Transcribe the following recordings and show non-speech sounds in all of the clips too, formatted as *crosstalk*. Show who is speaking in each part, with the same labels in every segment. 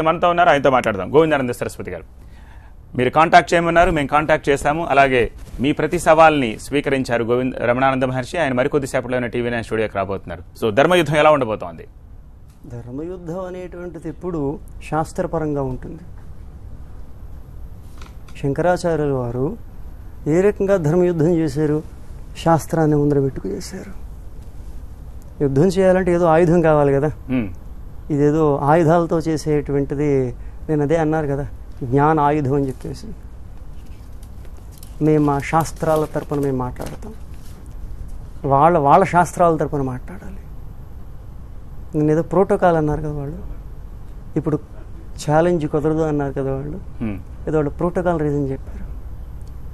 Speaker 1: మనతో ఉన్నారు ఆయనతో మాట్లాడదాం. గోవిందానంద సరస్వతి గారు. మీరు కాంటాక్ట్ చేయమన్నారు మేము కాంటాక్ట్ చేశాము. అలాగే మీ ప్రతి సవాల్ని స్వీకరించారు గోవింద్ రమణానంద మహర్షి. ఆయన మరికొద్ది సేపట్లో టీవీ నైన్ స్టూడియోకి రాబోతున్నారు. సో ధర్మయుద్ధం ఎలా ఉండబోతోంది?
Speaker 2: ధర్మయుద్ధం అనేటువంటిది ఎప్పుడు శాస్త్రపరంగా ఉంటుంది. శంకరాచార్యుల వారు ఏ రకంగా ధర్మయుద్ధం చేశారు? శాస్త్రాన్ని ముందర పెట్టుకు చేశారు. యుద్ధం చేయాలంటే ఏదో ఆయుధం కావాలి కదా. ఇదేదో ఆయుధాలతో చేసేటువంటిది నేను అదే అన్నారు కదా జ్ఞాన ఆయుధం అని చెప్పేసి. మేము మా శాస్త్రాల తరపున మేము మాట్లాడతాం. వాళ్ళ వాళ్ళ శాస్త్రాల తరపున మాట్లాడాలి. నేను ఏదో ప్రోటోకాల్ అన్నారు కదా వాళ్ళు. ఇప్పుడు ఛాలెంజ్ కుదరదు అన్నారు కదా వాళ్ళు. ఏదో వాళ్ళు ప్రోటోకాల్ రీజన్ చెప్పారు.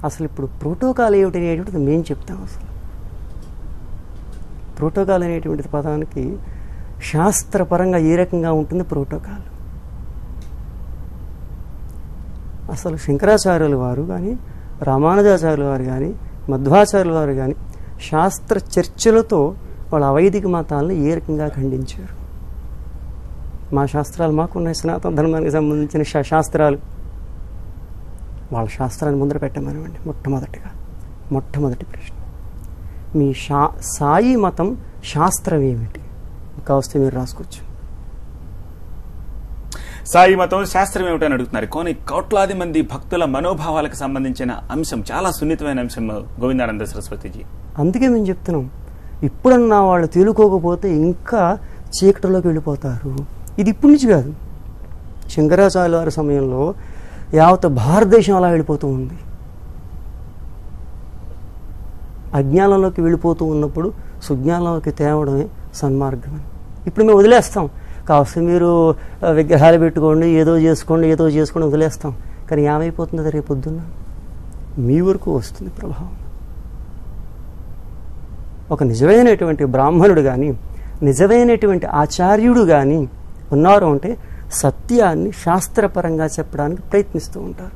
Speaker 2: అసలు ఇప్పుడు ప్రోటోకాల్ ఏమిటి అనేటువంటిది మేము చెప్తాం అసలు. ప్రోటోకాల్ అనేటువంటిది పదానికి శాస్త్రపరంగా ఏ రకంగా ఉంటుంది ప్రోటోకాల్? అసలు శంకరాచార్యుల వారు కానీ రామానుజాచార్యుల వారు కానీ మధ్వాచార్యుల వారు కానీ శాస్త్ర చర్చలతో వాళ్ళ అవైదిక మతాలను ఏ రకంగా ఖండించారు? మా శాస్త్రాలు మాకున్నాయి సనాతన ధర్మానికి సంబంధించిన శాస్త్రాలు. వాళ్ళ శాస్త్రాన్ని ముందర పెట్టమనివ్వండి మొట్టమొదటిగా. మొట్టమొదటి ప్రశ్న. మీ శా సాయి మతం శాస్త్రం ఏమిటి? కావస్తే మీరు రాసుకోవచ్చు.
Speaker 1: సాయి మతం శాస్త్రం ఏమిటని అడుగుతున్నారు. కొన్ని కోట్లాది మంది భక్తుల మనోభావాలకు సంబంధించిన అంశం చాలా సున్నితమైన అంశం గోవిందానంద సరస్వతిజీ.
Speaker 2: అందుకే మేము చెప్తున్నాం. ఇప్పుడన్నా వాళ్ళు తేలుకోకపోతే ఇంకా చీకటిలోకి వెళ్ళిపోతారు. ఇది ఇప్పటి నుంచి కాదు. శంకరాచార్యుల వారి సమయంలో యావత్ భారతదేశం అలా వెళ్ళిపోతూ ఉంది. అజ్ఞానంలోకి వెళ్ళిపోతూ ఉన్నప్పుడు సుజ్ఞానంలోకి తేవడమే సన్మార్గం ఇప్పుడు మేము వదిలేస్తాం. కావస్తే మీరు విగ్రహాలు పెట్టుకోండి ఏదో చేసుకోండి ఏదో చేసుకోండి వదిలేస్తాం. కానీ ఏమైపోతుంది రేపు పొద్దున్న మీ వరకు వస్తుంది ప్రభావం. ఒక నిజమైనటువంటి బ్రాహ్మణుడు కానీ నిజమైనటువంటి ఆచార్యుడు కానీ ఉన్నారు అంటే సత్యాన్ని శాస్త్రపరంగా చెప్పడానికి ప్రయత్నిస్తూ ఉంటారు.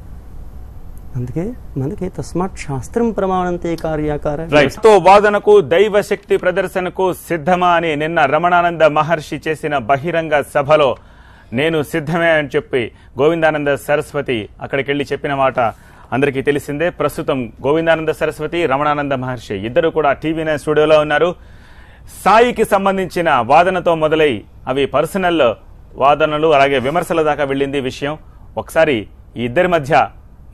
Speaker 2: అందుకే మనకి తస్మాత్ శాస్త్రం ప్రమాణంతే కార్యాకార.
Speaker 1: రైట్ వాదనకు దైవ శక్తి ప్రదర్శనకు సిద్ధమా అని నిన్న రమణానంద మహర్షి చేసిన బహిరంగ సభలో నేను సిద్ధమే అని చెప్పి గోవిందానంద సరస్వతి అక్కడికి వెళ్ళి చెప్పిన మాట అందరికీ తెలిసిందే. ప్రస్తుతం గోవిందానంద సరస్వతి రమణానంద మహర్షి ఇద్దరు కూడా టీవీ నైన్ స్టూడియోలో ఉన్నారు. సాయికి సంబంధించిన వాదనతో మొదలై అవి పర్సనల్ వాదనలు అలాగే విమర్శల దాకా వెళ్ళింది విషయం. ఒకసారి ఈ ఇద్దరి మధ్య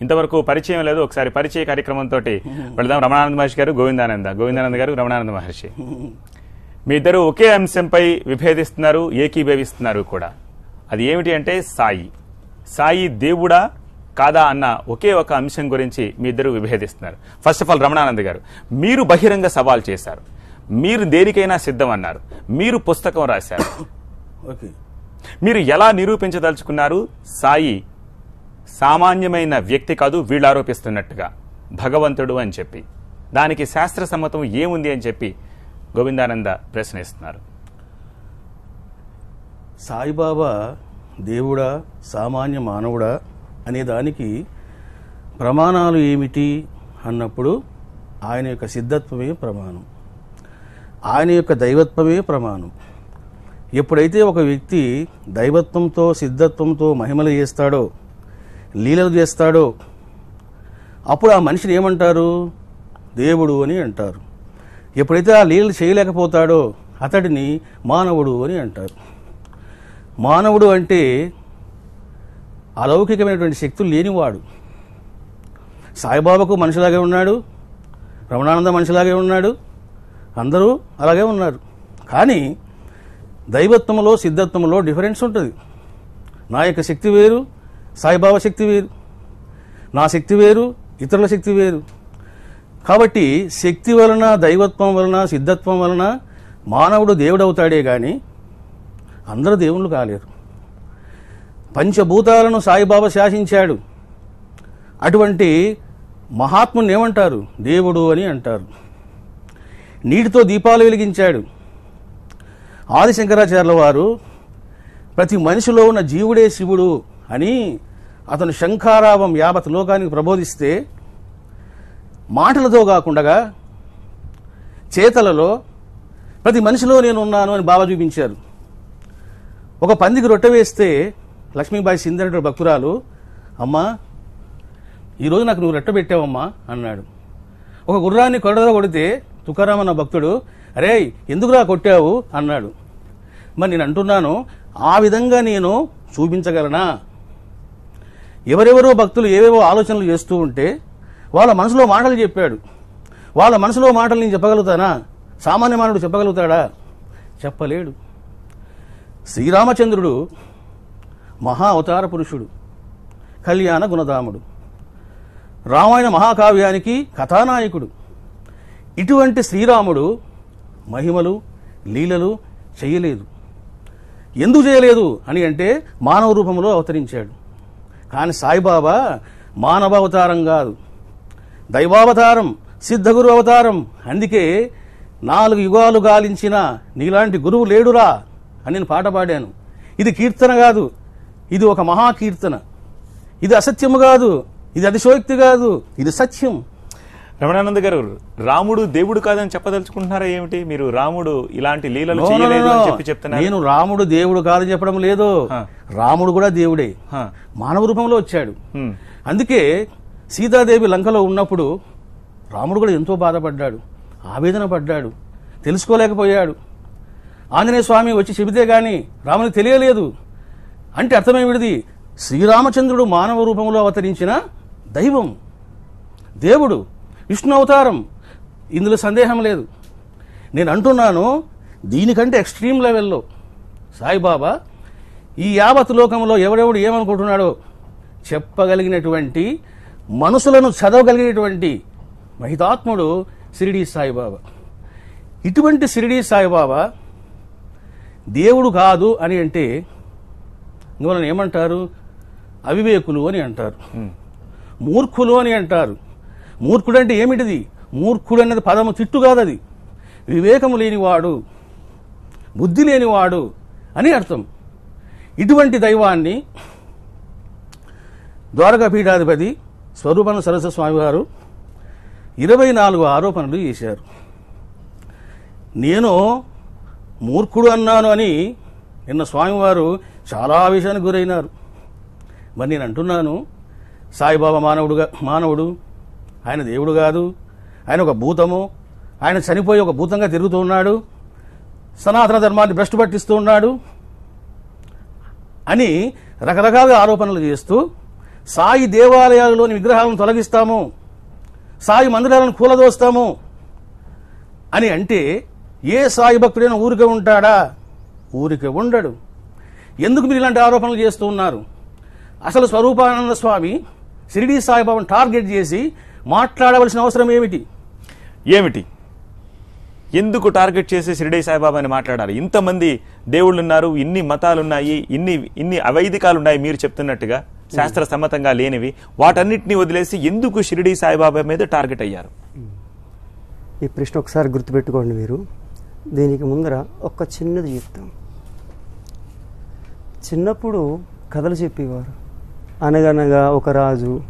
Speaker 1: ఇంతవరకు పరిచయం లేదు. ఒకసారి పరిచయ కార్యక్రమంతో *laughs* వెళదాం. రమణానంద మహర్షి గారు గోవిందానంద గోవిందానంద గారు రమణానంద మహర్షి. మీ ఇద్దరు ఒకే అంశంపై విభేదిస్తున్నారు ఏకీభవిస్తున్నారు కూడా. అది ఏమిటి అంటే సాయి. సాయి దేవుడా కాదా అన్న ఒకే ఒక అంశం గురించి మీ ఇద్దరు విభేదిస్తున్నారు. ఫస్ట్ ఆఫ్ ఆల్ రమణానంద గారు మీరు బహిరంగ సవాల్ చేశారు. మీరు దేనికైనా సిద్ధం అన్నారు. మీరు పుస్తకం రాశారు. *coughs*
Speaker 3: ఓకే.
Speaker 1: మీరు ఎలా నిరూపించదలుచుకున్నారు? సాయి సామాన్యమైన వ్యక్తి కాదు వీళ్ళు ఆరోపిస్తున్నట్టుగా. భగవంతుడు అని చెప్పి. దానికి శాస్త్ర సమ్మతం ఏముంది అని చెప్పి గోవిందానంద ప్రశ్నిస్తున్నారు.
Speaker 3: సాయిబాబా దేవుడా సామాన్య మానవుడా అనే దానికి ప్రమాణాలు ఏమిటి అన్నప్పుడు ఆయన యొక్క సిద్ధత్వమే ప్రమాణం. ఆయన యొక్క దైవత్వమే ప్రమాణం. ఎప్పుడైతే ఒక వ్యక్తి దైవత్వంతో సిద్ధత్వంతో మహిమలు చేస్తాడో లీలలు చేస్తాడో. అప్పుడు ఆ మనిషిని ఏమంటారు? దేవుడు అని అంటారు. ఎప్పుడైతే ఆ లీలలు చేయలేకపోతాడో అతడిని మానవుడు అని అంటారు. మానవుడు అంటే అలౌకికమైనటువంటి శక్తులు లేనివాడు. సాయిబాబాకు మనిషిలాగే ఉన్నాడు. రమణానంద మనిషిలాగే ఉన్నాడు. అందరూ అలాగే ఉన్నారు. కానీ దైవత్వంలో సిద్ధత్వంలో డిఫరెన్స్ ఉంటుంది. నా యొక్క శక్తి వేరు సాయిబాబా శక్తి వేరు నా శక్తి వేరు ఇతరుల శక్తి వేరు. కాబట్టి శక్తి వలన దైవత్వం వలన సిద్ధత్వం వలన మానవుడు దేవుడవుతాడే కానీ అందరూ దేవుళ్ళు కాలేరు. పంచభూతాలను సాయిబాబా శాసించాడు. అటువంటి మహాత్ముని ఏమంటారు? దేవుడు అని అంటారు. నీటితో దీపాలు వెలిగించాడు. ఆదిశంకరాచార్యుల వారు ప్రతి మనిషిలో ఉన్న జీవుడే శివుడు అని అతను శంఖారావం యావత్ లోకానికి ప్రబోధిస్తే మాటలతో కాకుండా చేతలలో ప్రతి మనిషిలో నేను ఉన్నాను అని బాబా చూపించారు. ఒక పందికి రొట్టె వేస్తే లక్ష్మీబాయి సింధరెడ్డి భక్తురాలు అమ్మా ఈరోజు నాకు నువ్వు రొట్టె పెట్టావమ్మా అన్నాడు. ఒక గుర్రాన్ని కొరడలో కొడితే తుకారామన్న భక్తుడు అరే ఎందుకురా కొట్టావు? అన్నాడు. మరి నేను అంటున్నాను ఆ విధంగా నేను చూపించగలనా? ఎవరెవరో భక్తులు ఏవేవో ఆలోచనలు చేస్తూ ఉంటే వాళ్ళ మనసులో మాటలు చెప్పాడు. వాళ్ళ మనసులో మాటలు నేను చెప్పగలుగుతానా? సామాన్య మానవుడు చెప్పగలుగుతాడా? చెప్పలేడు. శ్రీరామచంద్రుడు మహా అవతార పురుషుడు కళ్యాణ గుణధాముడు రామాయణ మహాకావ్యానికి కథానాయకుడు. ఇటువంటి శ్రీరాముడు మహిమలు లీలలు చేయలేదు. ఎందుకు చేయలేదు అని అంటే మానవ రూపంలో అవతరించాడు. కానీ సాయిబాబా మానవ అవతారం కాదు. దైవావతారం సిద్ధగురు అవతారం. అందుకే నాలుగు యుగాలు గాలించిన నీలాంటి గురువు లేడురా అని నేను పాట పాడాను. ఇది కీర్తన కాదు. ఇది ఒక మహాకీర్తన. ఇది అసత్యము కాదు. ఇది అతిశోక్తి కాదు. ఇది సత్యం.
Speaker 1: రమణానంద గారు రాముడు దేవుడు కాదని చెప్పదలుచుకుంటున్నారా ఏమిటి? మీరు రాముడు ఇలాంటి లీలలు చేయలేదు. అని చెప్పి చెప్తున్నారు.
Speaker 3: నేను రాముడు దేవుడు కాదని చెప్పడం లేదు. రాముడు కూడా దేవుడే. మానవ రూపంలో వచ్చాడు. అందుకే సీతాదేవి లంకలో ఉన్నప్పుడు రాముడు కూడా ఎంతో బాధపడ్డాడు. ఆవేదన పడ్డాడు. తెలుసుకోలేకపోయాడు. ఆంజనేయ స్వామి వచ్చి చెబితే గాని రామునికి తెలియలేదు. అంటే అర్థమేమిటిది? శ్రీరామచంద్రుడు మానవ రూపంలో అవతరించిన దైవం. దేవుడు. విష్ణు అవతారం ఇందులో సందేహం లేదు. నేను అంటున్నాను దీనికంటే ఎక్స్ట్రీమ్ లెవెల్లో సాయిబాబా ఈ యావత్ లోకంలో ఎవడెవడు ఏమనుకుంటున్నాడో చెప్పగలిగినటువంటి మనసులను చదవగలిగినటువంటి మహితాత్ముడు షిరిడి సాయిబాబా. ఇటువంటి షిరిడి సాయిబాబా దేవుడు కాదు అని అంటే ఇందువలన ఏమంటారు? అవివేకులు అని అంటారు. మూర్ఖులు అని అంటారు. మూర్ఖుడు అంటే ఏమిటిది? మూర్ఖుడు అనేది పదము తిట్టు కాదు అది వివేకము లేనివాడు బుద్ధి లేనివాడు అని అర్థం. ఇటువంటి దైవాన్ని ద్వారకా పీఠాధిపతి స్వరూపన సరస్వ స్వామివారు ఇరవై నాలుగు ఆరోపణలు చేశారు. నేను మూర్ఖుడు అన్నాను అని నిన్న స్వామివారు చాలా ఆవేశానికి గురైనారు. మరి నేను అంటున్నాను సాయిబాబా మానవుడుగా మానవుడు ఆయన దేవుడు కాదు. ఆయన ఒక భూతము. ఆయన చనిపోయి ఒక భూతంగా తిరుగుతూ ఉన్నాడు. సనాతన ధర్మాన్ని భ్రష్టు పట్టిస్తూ ఉన్నాడు అని రకరకాలుగా ఆరోపణలు చేస్తూ సాయి దేవాలయాలలోని విగ్రహాలను తొలగిస్తాము. సాయి మందిరాలను కూలదోస్తాము అని అంటే ఏ సాయి భక్తుడైనా ఊరికే ఉంటాడా? ఊరికే ఉండడు. ఎందుకు మీరు ఇలాంటి ఆరోపణలు చేస్తూ ఉన్నారు? అసలు స్వరూపానంద స్వామి షిరిడి సాయిబాబాను టార్గెట్ చేసి మాట్లాడవలసిన అవసరం ఏమిటి?
Speaker 1: ఏమిటి? ఎందుకు టార్గెట్ చేసి షిరిడి సాయిబాబాని మాట్లాడాలి? ఇంతమంది దేవుళ్ళు ఉన్నారు ఇన్ని మతాలు ఉన్నాయి ఇన్ని ఇన్ని అవైదికాలు ఉన్నాయి మీరు చెప్తున్నట్టుగా శాస్త్ర సమ్మతంగా లేనివి వాటన్నిటిని వదిలేసి ఎందుకు షిరిడి సాయిబాబా మీద టార్గెట్ అయ్యారు?
Speaker 2: ఈ ప్రశ్న ఒకసారి గుర్తుపెట్టుకోండి మీరు. దీనికి ముందర ఒక చిన్నది చెప్తాం. చిన్నప్పుడు కథలు చెప్పేవారు. అనగనగా ఒక రాజు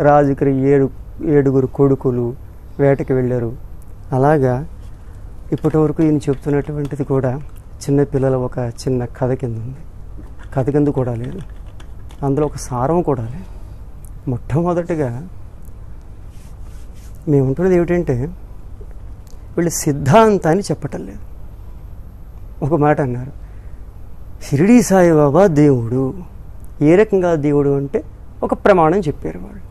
Speaker 2: రాజుకి ఏడు ఏడుగురు కొడుకులు వేటకి వెళ్ళారు. అలాగా ఇప్పటి వరకు ఈయన చెప్తున్నటువంటిది కూడా చిన్న పిల్లల ఒక చిన్న కథ కింద ఉంది. కథ కింద కూడా లేదు. అందులో ఒక సారం కూడా లేదు. మొట్టమొదటిగా మేము ఉంటున్నది ఏమిటంటే వీళ్ళు సిద్ధాంతాన్ని చెప్పటం లేదు. ఒక మాట అన్నారు. షిరిడీ సాయిబాబా దేవుడు. ఏ రకంగా దేవుడు? అంటే ఒక ప్రమాణం చెప్పారు వాళ్ళు.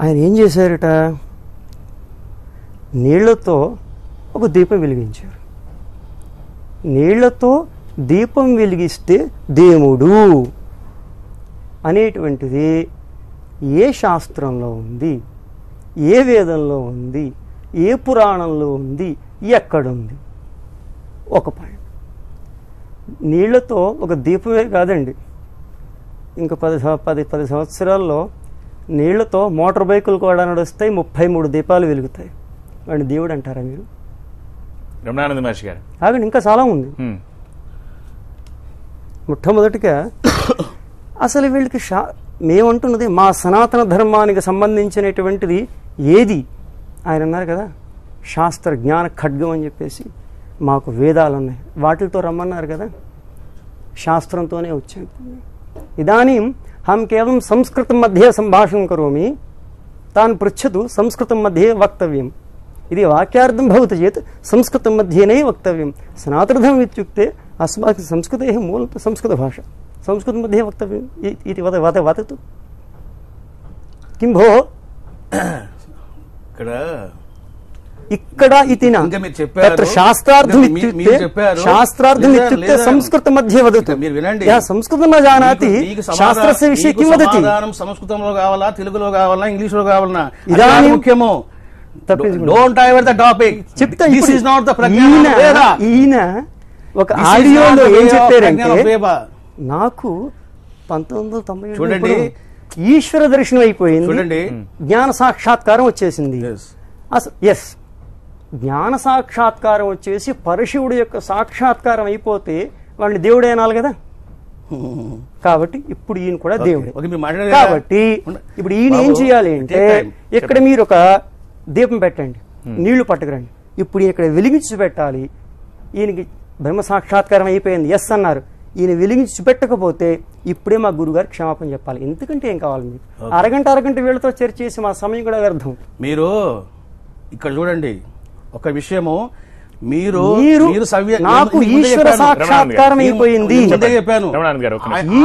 Speaker 2: ఆయన ఏం చేశారట? నీళ్ళతో ఒక దీపం వెలిగించారు. నీళ్ళతో దీపం వెలిగిస్తే దేవుడు అనేటువంటిది ఏ శాస్త్రంలో ఉంది? ఏ వేదంలో ఉంది? ఏ పురాణంలో ఉంది? ఎక్కడుంది? ఒక పాయింట్. నీళ్ళతో ఒక దీపమే కాదండి. ఇంకా పది పది పది సంవత్సరాల్లో నీళ్ళతో మోటార్ బైకులు కూడా నడుస్తాయి ముప్పై మూడు దీపాలు వెలుగుతాయి. వాడిని దేవుడు అంటారా మీరు?
Speaker 1: రమణానంద మహర్షి గారు.
Speaker 2: ఆగండి ఇంకా చాలా ఉంది. మొట్టమొదటిగా అసలు వీళ్ళకి షా మేమంటున్నది మా సనాతన ధర్మానికి సంబంధించినటువంటిది ఏది? ఆయన అన్నారు కదా శాస్త్ర జ్ఞాన ఖడ్గం అని చెప్పేసి మాకు వేదాలు ఉన్నాయి వాటితో రమ్మన్నారు కదా శాస్త్రంతోనే వచ్చాను ఇదానీం హం కేవలం సంస్కృతం మధ్య సంభాషణం కరోమి తాను పృచ్చతు సంస్కృతం మధ్యే వక్తవ్యం ఇది వాక్యార్థం భవతి చేత్ సంస్కృతం మధ్యేనే వక్తవ్యం సనాతనధర్మం ఇత్యుక్తే అస్మాకం సంస్కృతే మూల సంస్కృత భాష సంస్కృతం మధ్యే వక్తవ్యం ఇ- ఇది వద వద వదతు కిం భో
Speaker 3: ఇక్కడ.
Speaker 2: తత్ర శాస్త్రార్థం ఇత్యుక్తే. శాస్త్రార్థం ఇత్యుక్తే సంస్కృత మధ్య వదతు
Speaker 3: మీరు వినండి.
Speaker 2: యా సంస్కృతం జానాతి శాస్త్రస్య విషయ కిం వదతి
Speaker 3: సంస్కృతంలో కావాలా తెలుగులో కావాలా ఇంగ్లీష్లో కావాలా
Speaker 2: ఇదానీ-
Speaker 3: ముఖ్యము. డోంట్ డైవర్ ద టాపిక్
Speaker 2: చెప్తా
Speaker 3: దిస్
Speaker 2: ఇప్పుడు
Speaker 3: ఇస్ నాట్ ద
Speaker 2: ఈయన
Speaker 3: ప్రజ్ఞాన
Speaker 2: ఈయన ఒక ఆడియోలో ఏం చెప్పారంటే. నాకు పంతొమ్మిది వందల తొంభై
Speaker 3: చూడండి.
Speaker 2: ఈశ్వర దర్శనం అయిపోయింది
Speaker 3: చూడండి.
Speaker 2: జ్ఞాన సాక్షాత్కారం వచ్చేసింది. అసలు ఎస్ జ్ఞాన సాక్షాత్కారం వచ్చేసి పరశివుడి యొక్క సాక్షాత్కారం అయిపోతే వాడిని దేవుడే అనాలి కదా? కాబట్టి ఇప్పుడు ఈయన కూడా దేవుడే? కాబట్టి ఇప్పుడు ఈయన ఏం చేయాలి అంటే. ఇక్కడ మీరు ఒక దీపం పెట్టండి నీళ్ళు పట్టుకురండి. ఇప్పుడు ఇక్కడ వెలిగించి పెట్టాలి. ఈయనకి బ్రహ్మ సాక్షాత్కారం అయిపోయింది. ఎస్ అన్నారు. ఈయన వెలిగించి పెట్టకపోతే ఇప్పుడే మా గురుగారు క్షమాపణ చెప్పాలి. ఎందుకంటే ఏం కావాలి మీకు? అరగంట అరగంట వీళ్ళతో చర్చ చేసి మా సమయం కూడా వ్యర్థం.
Speaker 3: మీరు ఇక్కడ చూడండి. ఒక విషయము మీరు
Speaker 2: మీరు నాకు ఈశ్వర
Speaker 3: చెప్పాను.
Speaker 2: సాక్షాత్కారం
Speaker 3: నేను
Speaker 2: అయిపోయింది
Speaker 3: చెప్పాను?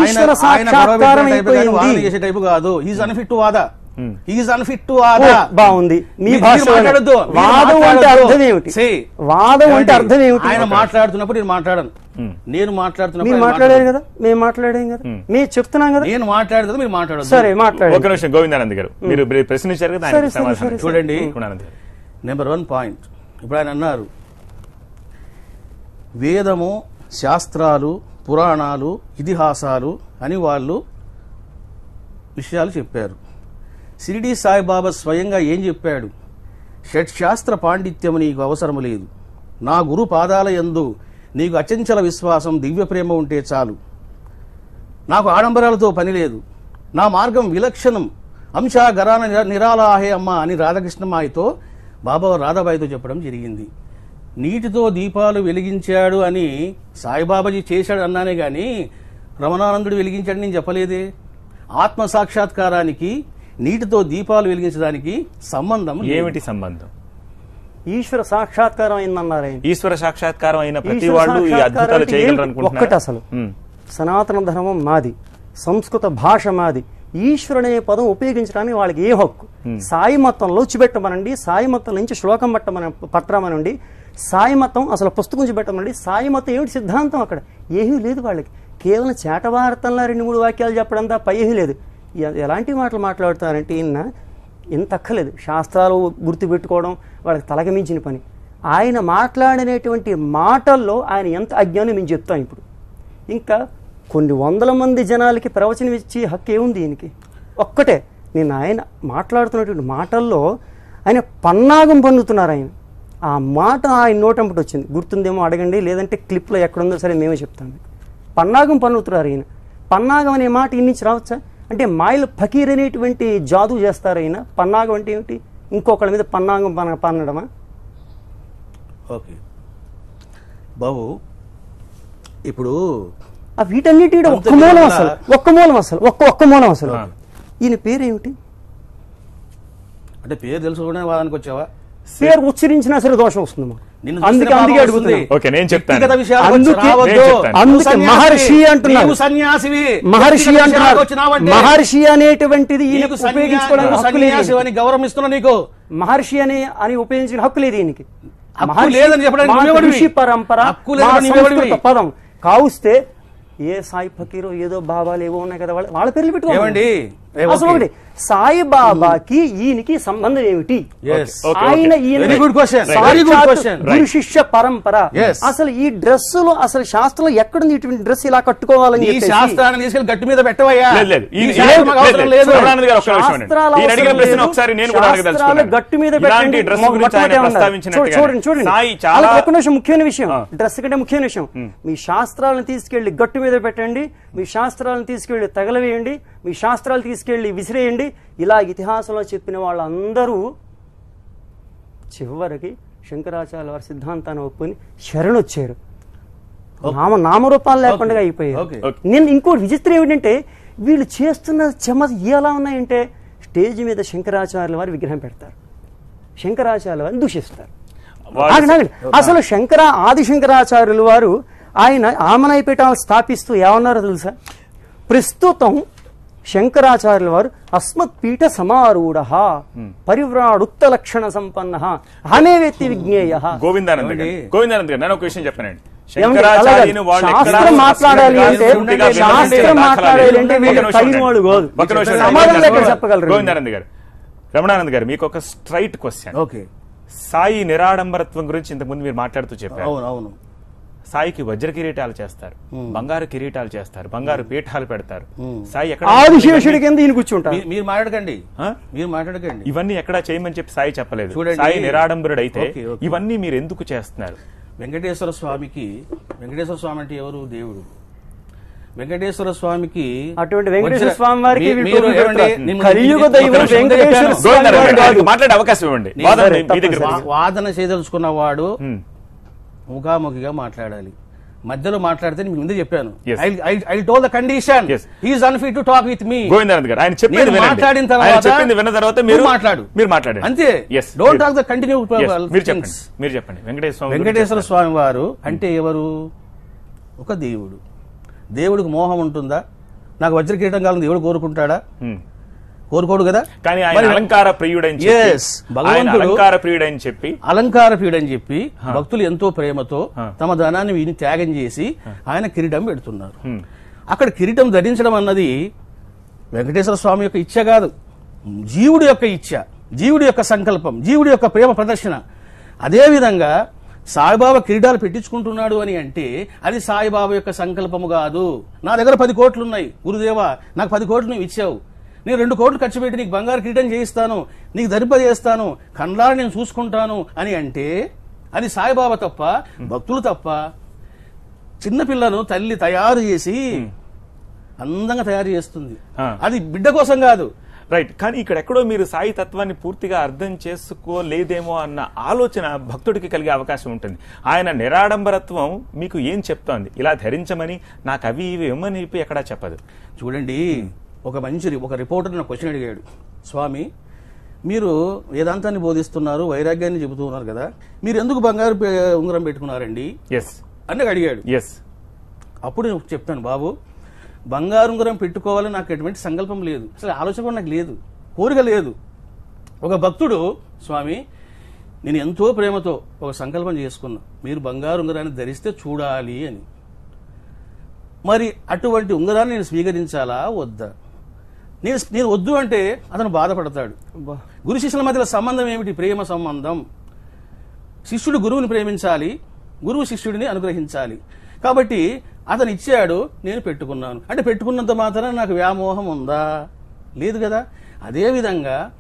Speaker 2: ఈశ్వర సాక్షాత్కారం
Speaker 3: పెట్టే టైపు కాదు,
Speaker 2: అయిపోయింది.
Speaker 3: టైపు కాదు. ఈజ్ అన్ఫిట్ టు వాదా. ఈజ్ అన్ఫిట్ టు వాదా.
Speaker 2: బాగుంది. మీ
Speaker 3: మాట్లాడొద్దు,
Speaker 2: వాదం అంటే. అర్థం ఏమిటి? వాదం అంటే? అర్థం ఏమిటి?
Speaker 3: ఆయన మాట్లాడుతున్నప్పుడు నేను మాట్లాడను. నేను మాట్లాడుతున్నప్పుడు
Speaker 2: మీరు మాట్లాడారు. కదా? మేము మాట్లాడాం కదా? మేము చెప్తున్నాం కదా?
Speaker 3: నేను మాట్లాడదు మీరు మాట్లాడదు
Speaker 2: సరే మాట్లాడండి.
Speaker 1: ఒక నిమిషం గోవిందానంద్ గారు. మీరు మీరు ప్రశ్నించారు కదా
Speaker 3: చూడండి. నెంబర్ వన్ పాయింట్ ఇప్పుడు ఆయన అన్నారు వేదము శాస్త్రాలు పురాణాలు ఇతిహాసాలు అని వాళ్ళు విషయాలు చెప్పారు. షిరిడి సాయిబాబా స్వయంగా ఏం చెప్పాడు? షట్శాస్త్ర పాండిత్యము నీకు అవసరము లేదు. నా గురు పాదాల యందు నీకు అచంచల విశ్వాసం దివ్య ప్రేమ ఉంటే చాలు. నాకు ఆడంబరాలతో పని లేదు. నా మార్గం విలక్షణం. అంశ గరాన నిర- నిరాలాహే అమ్మ అని రాధాకృష్ణమాయితో బాబా రాధాబాయితో చెప్పడం జరిగింది నీటితో దీపాలు వెలిగించాడు అని సాయిబాబాజీ చేశాడు అన్నానే గాని రమణానందుడు వెలిగించాడని నేను చెప్పలేదే ఆత్మ సాక్షాత్కారానికి నీటితో దీపాలు వెలిగించడానికి సంబంధం.
Speaker 1: ఏమిటి సంబంధం
Speaker 2: ఈశ్వర సాక్షాత్కారం అయిందన్నారు
Speaker 1: ఈశ్వర సాక్షాత్కారం అయిన ప్రతి వాళ్ళు ఈ అద్భుతాలు చేయగలరు?
Speaker 2: ఒక్కటి అసలు. సనాతన ధర్మం మాది సంస్కృత భాష మాది ఈశ్వరుడు అనే పదం ఉపయోగించడానికి వాళ్ళకి ఏ హక్కు? సాయి మతంలో చూపెట్టమనండి సాయి మతం నుంచి శ్లోకం పట్టమన పట్టమనండి సాయి మతం అసలు పుస్తకం చూపెట్టమనండి సాయి మతం ఏమిటి సిద్ధాంతం అక్కడ? ఏమీ లేదు వాళ్ళకి. కేవలం చేటవార్తంలో రెండు మూడు వాక్యాలు చెప్పడం తప్ప ఏమీ లేదు. ఎలాంటి మాటలు మాట్లాడుతారంటే ఈయన ఇంత అక్కలేదు శాస్త్రాలు గుర్తుపెట్టుకోవడం వాళ్ళకి తలగమించిన పని. ఆయన మాట్లాడినటువంటి మాటల్లో ఆయన ఎంత అజ్ఞానం మేము చెప్తాం ఇప్పుడు. ఇంకా కొన్ని వందల మంది జనాలకి ప్రవచనం ఇచ్చే హక్కు ఏముంది ఈయనకి? ఒక్కటే. నేను ఆయన మాట్లాడుతున్నటువంటి మాటల్లో ఆయన పన్నాగం పన్నుతున్నారు ఆయన. ఆ మాట ఆయన నోటంపటి వచ్చింది. గుర్తుందేమో అడగండి లేదంటే క్లిప్లో ఎక్కడుందో సరే మేమే చెప్తాం. పన్నాగం పన్నుతున్నారు ఈయన. పన్నాగం అనే మాట ఇన్ని నుంచి రావచ్చా? అంటే మాయలు ఫకీర్ అనేటువంటి జాదు చేస్తారు ఆయన పన్నాగం అంటే ఏమిటి? ఇంకొకళ్ళ మీద పన్నాగం పన పన్నడమా?
Speaker 3: ఓకే. బాబు ఇప్పుడు
Speaker 2: ఆ వీటన్నిటి ఒక్క మూలం. అసలు ఒక్క మూలం అసలు ఒక్క ఒక్క మూలం అసలు. ఈయన పేరేమిటి?
Speaker 3: అంటే పేరు తెలుసుకోవడానికి వాదానికి వచ్చావా?
Speaker 2: పేరు ఉచ్చరించినా సరే దోషం వస్తుంది. మాకు. అందుకే అందుకే. మహర్షి అంటున్నారు. మహర్షి అంటున్నారు. మహర్షి అనేటువంటిది ఉపయోగించుకోవడానికి హక్కు లేదు.
Speaker 3: గౌరవం ఇస్తున్నా నీకు.
Speaker 2: మహర్షి అని అని ఉపయోగించిన హక్కు లేదు ఈయనకి. మహర్షి పరంపర పదం. కావుస్తే ఏ సాయి ఫకీరో ఏదో బాబాలు ఏవో ఉన్నాయి కదా వాళ్ళ వాళ్ళ పేర్లు పెట్టుకోండి. అసలు. ఒకటి సాయి బాబాకి ఈయనకి సంబంధం ఏమిటి? ఆయన. గురు శిష్య పరంపర. అసలు ఈ డ్రెస్సులో అసలు శాస్త్రంలో ఎక్కడుంది ఇటువంటి డ్రెస్ ఇలా కట్టుకోవాలని
Speaker 3: శాస్త్రాన్ని తీసుకెళ్ళి గట్టి మీద పెట్టవయ్యా? శాస్త్రం.
Speaker 2: గట్టు మీద చూడండి చూడండి. నిమిషం ముఖ్యమైన విషయం. డ్రెస్ కంటే ముఖ్యమైన విషయం. మీ శాస్త్రాలను తీసుకెళ్ళి గట్టు మీద పెట్టండి. మీ శాస్త్రాలను తీసుకెళ్ళి తగలవేయండి మీ శాస్త్రాలు తీసుకెళ్ళి విసిరేయండి. ఇలా ఇతిహాసంలో చెప్పిన వాళ్ళందరూ చివరికి శంకరాచార్య వారి సిద్ధాంతాన్ని ఒప్పుకొని శరణొచ్చారు. నామ నామరూపాలు లేకుండా అయిపోయాయి. నేను ఇంకోటి విచిత్రం ఏమిటంటే వీళ్ళు చేస్తున్న చెమ ఎలా ఉన్నాయంటే స్టేజ్ మీద శంకరాచార్యుల వారి విగ్రహం పెడతారు. శంకరాచార్యుల వారిని దూషిస్తారు. అసలు శంకర ఆది శంకరాచార్యులు వారు ఆయన ఆమనైపీఠాలు స్థాపిస్తూ ఏమన్నారో తెలుసా? ప్రస్తుతం శంకరాచార్యుల వారు అస్మత్ పీఠ సమారూఢ పరివ్రాడుక్త లక్షణ సంపన్న హమే వ్యక్తి విజ్ఞేయ.
Speaker 1: గోవిందానంద్? గోవిందానంద్ గారు నేను ఒక విషయం చెప్పానండి.
Speaker 2: శాస్త్రం మాట్లాడాలి అంటే శాస్త్రం అంటే. వీళ్ళు కాదు. ఎక్కడ చెప్పగలరు?
Speaker 1: గోవిందానంద్ గారు. రమణానంద్ గారు మీకు ఒక స్ట్రైట్ క్వశ్చన్.
Speaker 3: ఓకే.
Speaker 1: సాయి నిరాడంబరత్వం గురించి ఇంతకుముందు మీరు మాట్లాడుతూ చెప్పారు.
Speaker 3: అవును అవును.
Speaker 1: సాయికి వజ్ర కిరీటాలు చేస్తారు. బంగారు కిరీటాలు చేస్తారు. బంగారు పీఠాలు పెడతారు. సాయి ఎక్కడ
Speaker 2: ఆదిశేషుడి కింద ఈయన కూర్చుంటారు.
Speaker 3: మీ- మీరు మాట్లాడకండి.
Speaker 1: ఆ?
Speaker 3: మీరు మాట్లాడకండి.
Speaker 1: ఇవన్నీ ఎక్కడా చేయమని చెప్పి సాయి చెప్పలేదు.
Speaker 3: చూడండి.
Speaker 1: సాయి నిరాడంబరుడైతే
Speaker 3: ఓకే, ఓకే.
Speaker 1: ఇవన్నీ మీరు ఎందుకు చేస్తున్నారు?
Speaker 3: వెంకటేశ్వర స్వామికి వెంకటేశ్వర స్వామి అంటే ఎవరు? దేవుడు. వెంకటేశ్వర స్వామికి
Speaker 2: అటువంటి వెంకటేశ్వర స్వామి వారికి
Speaker 1: మాట్లాడే అవకాశం ఇవ్వండి. వాదన
Speaker 3: చేయదలుచుకున్నవాడు. ముఖాముఖిగా మాట్లాడాలి. మధ్యలో మాట్లాడితే నేను ముందే చెప్పాను. I told the condition. He's unfit to talk with me
Speaker 1: Govindanand గారు ఆయన చెప్పింది.
Speaker 3: మాట్లాడిన తర్వాత
Speaker 1: చెప్పింది విన్న తర్వాత మీరు
Speaker 3: మాట్లాడు.
Speaker 1: మీరు మాట్లాడండి.
Speaker 3: అంతే.
Speaker 1: Yes,
Speaker 3: don't talk the continue
Speaker 1: మీరు చెప్పండి. మీరు చెప్పండి. వెంకటేశ్వర
Speaker 3: వెంకటేశ్వర. స్వామి వారు అంటే ఎవరు? ఒక దేవుడు. దేవుడికి మోహం ఉంటుందా? నాకు వజ్ర కిరీటం కావాలని దేవుడు కోరుకుంటాడా?
Speaker 1: Hmm.
Speaker 3: కోరుకోడు కదా?
Speaker 1: కానీ ఆయన అలంకార ప్రియుడని
Speaker 3: భగవంతుడు-
Speaker 1: అలంకార ప్రియుడని చెప్పి
Speaker 3: అలంకార పీడని చెప్పి భక్తులు ఎంతో ప్రేమతో. తమ ధనాన్ని వీని త్యాగం చేసి ఆయన కిరీటం పెడుతున్నారు. అక్కడ కిరీటం ధరించడం అన్నది వెంకటేశ్వర స్వామి యొక్క ఇచ్చ కాదు. జీవుడి యొక్క ఇచ్చ జీవుడి యొక్క సంకల్పం జీవుడి యొక్క ప్రేమ ప్రదర్శన. అదేవిధంగా సాయిబాబా కిరీటాలు పెట్టించుకుంటున్నాడు అని అంటే అది సాయిబాబా యొక్క సంకల్పము కాదు. నా దగ్గర పది కోట్లు ఉన్నాయి గురుదేవా నాకు పది కోట్లు నువ్వు ఇచ్చావు. నేను రెండు కోట్లు ఖర్చు పెట్టి నీకు బంగారు కిరీటం చేయిస్తాను నీకు ధరింపజేస్తాను కండ్లారా నేను చూసుకుంటాను అని అంటే అది సాయిబాబా తప్ప భక్తులు తప్ప చిన్నపిల్లను తల్లి తయారు చేసి అందంగా తయారు చేస్తుంది. అది బిడ్డ కోసం కాదు.
Speaker 1: రైట్. కానీ ఇక్కడ ఎక్కడో మీరు సాయి తత్వాన్ని పూర్తిగా అర్థం చేసుకోలేదేమో అన్న ఆలోచన భక్తుడికి కలిగే అవకాశం ఉంటుంది. ఆయన నిరాడంబరత్వం మీకు ఏం చెప్తోంది? ఇలా ధరించమని నాకు అవి ఇవి ఇవ్వమని చెప్పి ఎక్కడా చెప్పదు.
Speaker 3: చూడండి ఒక మంచి ఒక రిపోర్టర్ నా క్వశ్చన్ అడిగాడు. స్వామి మీరు వేదాంతాన్ని బోధిస్తున్నారు వైరాగ్యాన్ని చెబుతున్నారు కదా మీరు ఎందుకు బంగారు ఉంగరం పెట్టుకున్నారండి?
Speaker 1: ఎస్
Speaker 3: అని అడిగాడు.
Speaker 1: ఎస్
Speaker 3: అప్పుడు నేను చెప్తాను బాబు బంగారు ఉంగరం పెట్టుకోవాలని నాకు ఎటువంటి సంకల్పం లేదు. అసలు ఆలోచన కూడా నాకు లేదు. కోరిక లేదు. ఒక భక్తుడు స్వామి నేను ఎంతో ప్రేమతో ఒక సంకల్పం చేసుకున్నా. మీరు బంగారు ఉంగరాన్ని ధరిస్తే చూడాలి అని. మరి అటువంటి ఉంగరాన్ని నేను స్వీకరించాలా? వద్దా? నేను నేను వద్దు అంటే అతను బాధపడతాడు. గురు శిష్యుల మధ్యలో సంబంధం ఏమిటి? ప్రేమ సంబంధం. శిష్యుడు గురువుని ప్రేమించాలి గురువు శిష్యుడిని అనుగ్రహించాలి. కాబట్టి అతను ఇచ్చాడు నేను పెట్టుకున్నాను. అంటే పెట్టుకున్నంత మాత్రాన నాకు వ్యామోహం ఉందా? లేదు కదా. అదేవిధంగా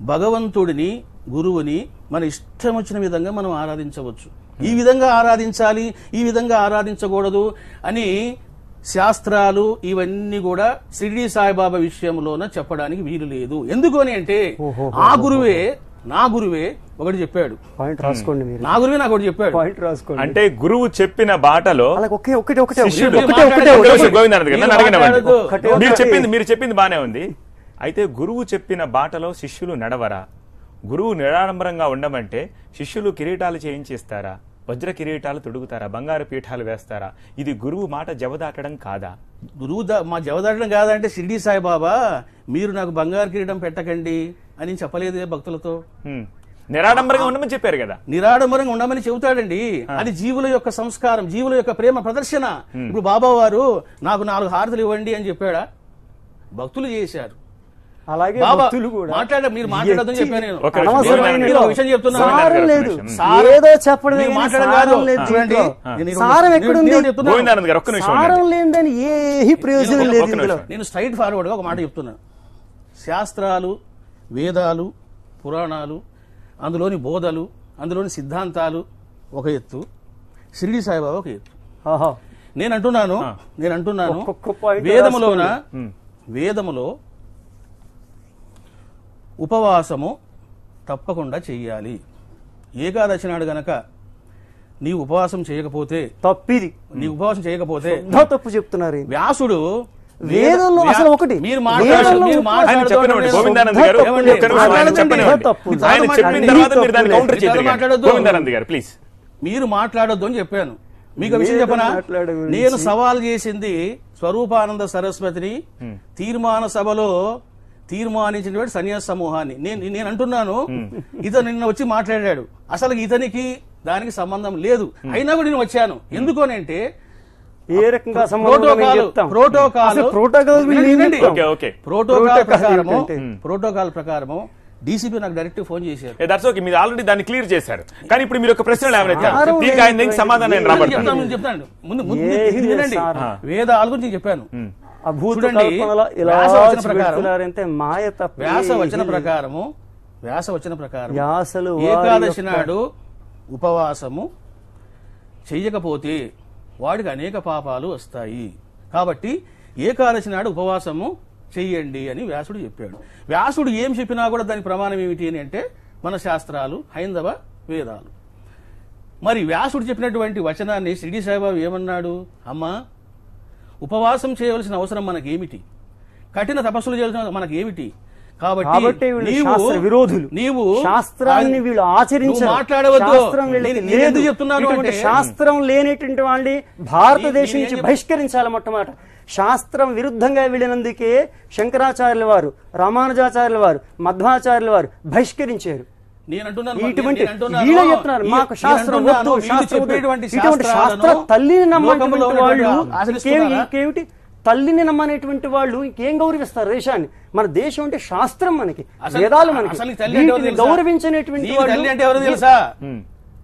Speaker 3: భగవంతుడిని గురువుని మన ఇష్టం వచ్చిన విధంగా మనం ఆరాధించవచ్చు. ఈ విధంగా ఆరాధించాలి ఈ విధంగా ఆరాధించకూడదు అని శాస్త్రాలు ఇవన్నీ కూడా షిరిడి సాయిబాబా విషయంలోన చెప్పడానికి వీలు లేదు. ఎందుకు అని అంటే. ఆ గురువే నా గురువే ఒకటి చెప్పాడు.
Speaker 2: పాయింట్ రాసుకోండి మీరు.
Speaker 3: నా గురువే నాకు ఒకటి చెప్పాడు.
Speaker 2: పాయింట్ రాసుకోండి.
Speaker 1: అంటే గురువు చెప్పిన బాటలో
Speaker 2: ఒకే ఒకటే ఒకటే
Speaker 1: శిష్యుడు
Speaker 2: ఒకటే
Speaker 3: మీరు.
Speaker 1: చెప్పింది మీరు చెప్పింది బానే ఉంది. అయితే గురువు చెప్పిన బాటలో శిష్యులు నడవరా? గురువు నిరాడంబరంగా ఉండమంటే శిష్యులు కిరీటాలు చేయించిస్తారా? వజ్ర కిరీటాలు తొడుగుతారా? బంగారు పీఠాలు వేస్తారా? ఇది గురువు మాట జవదాటడం కాదా?
Speaker 3: గురువు మా జవదాటం కాదంటే షిరిడి సాయిబాబా మీరు నాకు బంగారు కిరీటం పెట్టకండి అని చెప్పలేదే భక్తులతో.
Speaker 1: నిరాడంబరంగా ఉండమని చెప్పారు కదా.
Speaker 3: నిరాడంబరంగా ఉండమని చెబుతాడండి. అది జీవుల యొక్క సంస్కారం జీవుల యొక్క ప్రేమ ప్రదర్శన. ఇప్పుడు బాబా వారు నాకు నాలుగు హారతులు ఇవ్వండి అని చెప్పాడా? భక్తులు చేశారు.
Speaker 2: అలాగే
Speaker 3: మాట్లాడ మీరు మాట్లాడదని చెప్పాను నేను.
Speaker 2: అనవసరమైన
Speaker 3: విషయం చెప్తున్నాను
Speaker 2: లేదు. ఏదో
Speaker 3: మాట్లాడడం
Speaker 2: సారం ఎక్కడుంది?
Speaker 3: చెప్తున్నాను.
Speaker 2: సారం. లేదని ఏ ప్రయోజనం
Speaker 3: నేను
Speaker 2: లేదు ఇందులో.
Speaker 3: నేను స్ట్రైట్ ఫార్వర్డ్గా ఒక మాట చెప్తున్నా. శాస్త్రాలు వేదాలు పురాణాలు అందులోని బోధలు అందులోని సిద్ధాంతాలు ఒక ఎత్తు. షిరిడి సాయిబాబా ఒక ఎత్తు. నేను అంటున్నాను నేను అంటున్నాను వేదములోన. వేదములో ఉపవాసము తప్పకుండా చెయ్యాలి. ఏకాదశి నాడు గనక నీ ఉపవాసం చేయకపోతే
Speaker 2: తప్పిది.
Speaker 3: నీ ఉపవాసం చేయకపోతే
Speaker 2: తప్పు చెప్తున్నారు.
Speaker 3: వ్యాసుడు
Speaker 2: వేదంలో అసలు ఒకటి.
Speaker 3: మీరు మీరు మాట్లాడొద్దు.
Speaker 1: గోవిందానంద్ గారు ప్లీజ్
Speaker 3: మీరు మాట్లాడొద్దు అని చెప్పాను. మీకు విషయం చెప్పనా. నేను సవాల్ చేసింది స్వరూపానంద సరస్వతిని తీర్మాన సభలో తీర్మానించినటువంటి సన్యాస సమూహాన్ని. నేను నేను అంటున్నాను ఇతను నిన్న వచ్చి మాట్లాడాడు. అసలు ఇతనికి దానికి సంబంధం లేదు. అయినా కూడా నేను వచ్చాను. ఎందుకు అని అంటే
Speaker 2: ఏ రకంగా
Speaker 3: ప్రోటోకాల్. ప్రోటోకాల్ ప్రకారము? ప్రోటోకాల్ ప్రకారము డీసీపీ నాకు డైరెక్ట్ ఫోన్ చేశారు.
Speaker 1: దట్స్ ఓకే మీరు ఆల్రెడీ దాన్ని క్లియర్ చేశారు. కానీ ఇప్పుడు మీరు ఒక దీనికి ఆయన దీనికి సమాధానం
Speaker 3: చెప్తాను నేను చెప్తాను ముందు ముందు వినండి. వేదాల గురించి చెప్పాను.
Speaker 2: మాయ తప్ప
Speaker 3: వ్యాస వచన ప్రకారము వ్యాస వచన ప్రకారం
Speaker 2: వ్యాసలు
Speaker 3: ఏకాదశి నాడు ఉపవాసము చెయ్యకపోతే వాడికి అనేక పాపాలు వస్తాయి. కాబట్టి ఏకాదశి నాడు ఉపవాసము చెయ్యండి అని వ్యాసుడు చెప్పాడు. వ్యాసుడు ఏం చెప్పినా కూడా దాని ప్రమాణం ఏమిటి అని అంటే మన శాస్త్రాలు హైందవ వేదాలు. మరి వ్యాసుడు చెప్పినటువంటి వచనాన్ని షిరిడి సాయిబాబు ఏమన్నాడు? అమ్మా ఉపవాసం చేయవలసిన అవసరం మనకేమిటి? కఠిన తపస్సులు చేయాల్సిన మనకేమిటి? కాబట్టి
Speaker 2: కాబట్టి విరోధులు.
Speaker 3: నీవు
Speaker 2: శాస్త్రాన్ని వీళ్ళు ఆచరించారు.
Speaker 3: నువ్వు మాట్లాడవద్దు. చెప్తున్నాను అంటే
Speaker 2: శాస్త్రం లేనిటువంటి వాళ్ళని భారతదేశం నుంచి బహిష్కరించాలి మొట్టమొదట. శాస్త్రం విరుద్ధంగా వెళ్ళినందుకే శంకరాచార్యుల వారు రామానుజాచార్యుల వారు మధ్వాచార్యుల వారు బహిష్కరించారు. మాకు శాస్త్రం వద్దు. ఇటువంటి శాస్త్ర తల్లిని నమ్మటువంటి వాళ్ళు ఇంకేమిటి? నమ్మనేటువంటి వాళ్ళు ఇంకేం గౌరవిస్తారు దేశాన్ని మన దేశం అంటే శాస్త్రం మనకి వేదాలు మనకి.
Speaker 3: అసలు నీకు తల్లి అంటే ఎవరో
Speaker 2: వీటిని
Speaker 3: తెలుసా?
Speaker 2: గౌరవించినటువంటి
Speaker 3: తెలుసా?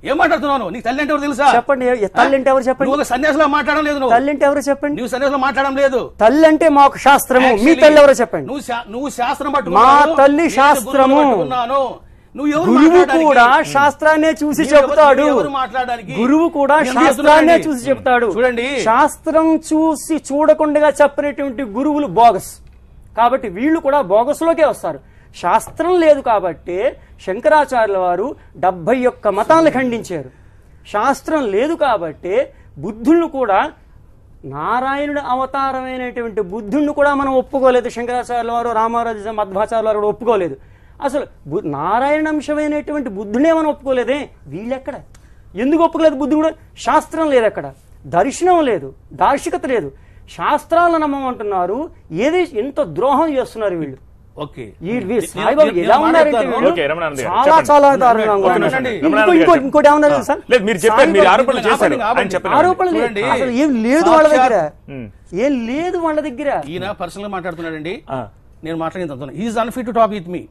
Speaker 3: ఏం మాట్లాడుతున్నావు నీకు తల్లి అంటే ఎవరు తెలుసా?
Speaker 2: చెప్పండి తల్లి అంటే ఎవరు చెప్పండి?
Speaker 3: నువ్వు సన్యాసిలో మాట్లాడడం లేదు నువ్వు.
Speaker 2: తల్లి అంటే ఎవరు చెప్పండి?
Speaker 3: నువ్వు సన్యాసిలో మాట్లాడడం లేదు.
Speaker 2: తల్లి అంటే మాకు శాస్త్రము మీ తల్లి ఎవరో చెప్పండి.
Speaker 3: నువ్వు నువ్వు శాస్త్రం
Speaker 2: మా
Speaker 3: పట్టుకున్నావు,
Speaker 2: తల్లి శాస్త్రము. గురువు? కూడా శాస్త్రాన్నే చూసి చెబుతాడు? గురువు కూడా శాస్త్రాన్నే? చూసి చెప్తాడు.
Speaker 3: చూడండి.
Speaker 2: శాస్త్రం చూసి చూడకుండా చెప్పినటువంటి గురువులు బోగస్. కాబట్టి వీళ్ళు కూడా బోగస్లోకే వస్తారు. శాస్త్రం లేదు కాబట్టి శంకరాచార్యుల వారు డెబ్బై ఒక్క మతాలను ఖండించారు. శాస్త్రం లేదు కాబట్టి బుద్ధులను కూడా నారాయణుడు అవతారమైనటువంటి బుద్ధుణ్ణి కూడా మనం ఒప్పుకోలేదు. శంకరాచార్యుల వారు రామారాజు మధ్వాచార్యుల వారు కూడా ఒప్పుకోలేదు. అసలు నారాయణ అంశమైనటువంటి బుద్ధుడే మనం ఒప్పుకోలేదే. వీళ్ళెక్కడ? ఎందుకు ఒప్పుకోలేదు బుద్ధుడు శాస్త్రం లేదు అక్కడ. దర్శనం లేదు. దార్శికత లేదు. శాస్త్రాలను నమ్మమంటున్నారు. ఏది ఎంత ద్రోహం చేస్తున్నారు వీళ్ళు? ఇంకోటి ఏమన్నారు తెలుసా?
Speaker 1: లేదు మీరు చెప్పండి మీరు ఆరోపణలు.
Speaker 2: అసలు ఏం లేదు వాళ్ళ దగ్గర. ఏం లేదు వాళ్ళ దగ్గర.
Speaker 3: ఈయన పర్సనల్గా మాట్లాడుతున్నాడండి. నేను మాట్లాడిన he's unfit to talk with me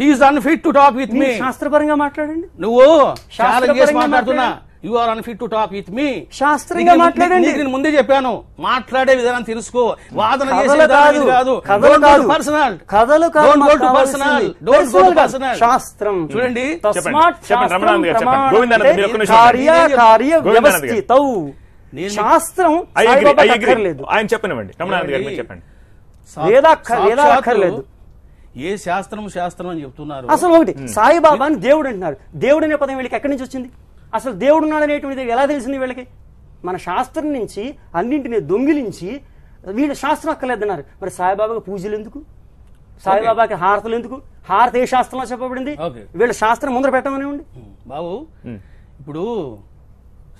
Speaker 3: he's unfit to talk with me
Speaker 2: శాస్త్రపరంగా మాట్లాడండి.
Speaker 3: నువ్వు ఛాలెంజ్ చేసి
Speaker 2: శాస్త్రపరంగా
Speaker 3: మాట్లాడుతున్నా. You are unfit to talk with me
Speaker 2: శాస్త్రంగా మాట్లాడండి.
Speaker 3: నేను ముందే చెప్పాను. మాట్లాడే విధానం తెలుసుకో. వాదన చేసే
Speaker 2: కాదు.
Speaker 3: పర్సనల్
Speaker 2: కథలు కాదు.
Speaker 3: Personal don't go. పర్సనల్
Speaker 2: శాస్త్రం.
Speaker 3: చూడండి.
Speaker 1: చెప్పండి.
Speaker 2: శాస్త్రం కార్య కార్య. వ్యవస్థితౌ
Speaker 1: ఆయన చెప్పనివ్వండి. రమణానంద గారు చెప్పండి.
Speaker 2: వేదాలు
Speaker 3: సాక్షాత్తు
Speaker 2: అక్కర్లేదు.
Speaker 3: ఏ శాస్త్రం శాస్త్రం అని చెప్తున్నారు?
Speaker 2: అసలు ఒకటి సాయిబాబా అని దేవుడు అంటున్నారు. దేవుడు అనే పదం వీళ్ళకి ఎక్కడి నుంచి వచ్చింది? అసలు దేవుడు ఉన్నాడు అనేటువంటిది ఎలా తెలిసింది వీళ్ళకి? మన శాస్త్రం నుంచి అన్నింటిని దొంగిలించి వీళ్ళు శాస్త్రం అక్కర్లేదన్నారు. మరి సాయిబాబాకి పూజలు ఎందుకు? సాయిబాబాకి హారతలు ఎందుకు? హారత ఏ శాస్త్రంలో చెప్పబడింది. వీళ్ళ శాస్త్రం ముందర పెట్టమనివ్వండి
Speaker 3: బాబు ఇప్పుడు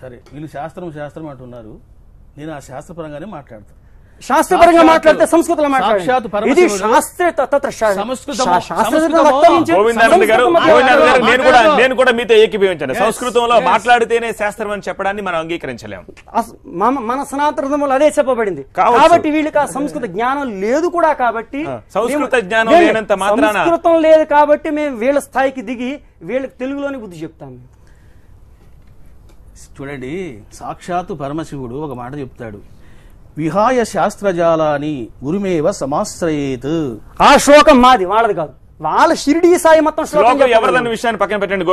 Speaker 3: సరే వీళ్ళు శాస్త్రం శాస్త్రం అంటున్నారు. నేను ఆ శాస్త్రపరంగానే మాట్లాడతాను
Speaker 2: శాస్త్రపరంగా మాట్లాడితే సంస్కృతంలో ఇది శాస్త్ర
Speaker 1: గారు నేను కూడా
Speaker 3: మాట్లాడు.
Speaker 1: నేను కూడా మీతో ఏకీభవించాను
Speaker 3: Yes.
Speaker 1: సంస్కృతంలో. మాట్లాడితేనే శాస్త్రం అని చెప్పడాన్ని మనం అంగీకరించలేము
Speaker 2: మన మన సనాతనములు అదే చెప్పబడింది. కాబట్టి వీళ్ళకి ఆ సంస్కృత జ్ఞానం లేదు కూడా కాబట్టి
Speaker 1: సంస్కృత జ్ఞానం లేనంత మాత్రాన-
Speaker 2: సంస్కృతం లేదు కాబట్టి మేము వీళ్ళ స్థాయికి దిగి వీళ్ళకి తెలుగులోనే బుద్ధి చెప్తాం మేము.
Speaker 3: చూడండి సాక్షాత్తు పరమశివుడు ఒక మాట చెప్తాడు విహాయ శాస్త్రజాలాని గురుమేవ సమాశ్రయేత్.
Speaker 2: ఆ శ్లోకం మాది వాళ్ళది కాదు. వాళ్ళ షిరిడి సాయి మొత్తం శ్లోకం.
Speaker 1: ఎవరిదన్న విషయాన్ని పక్కన పెట్టండి.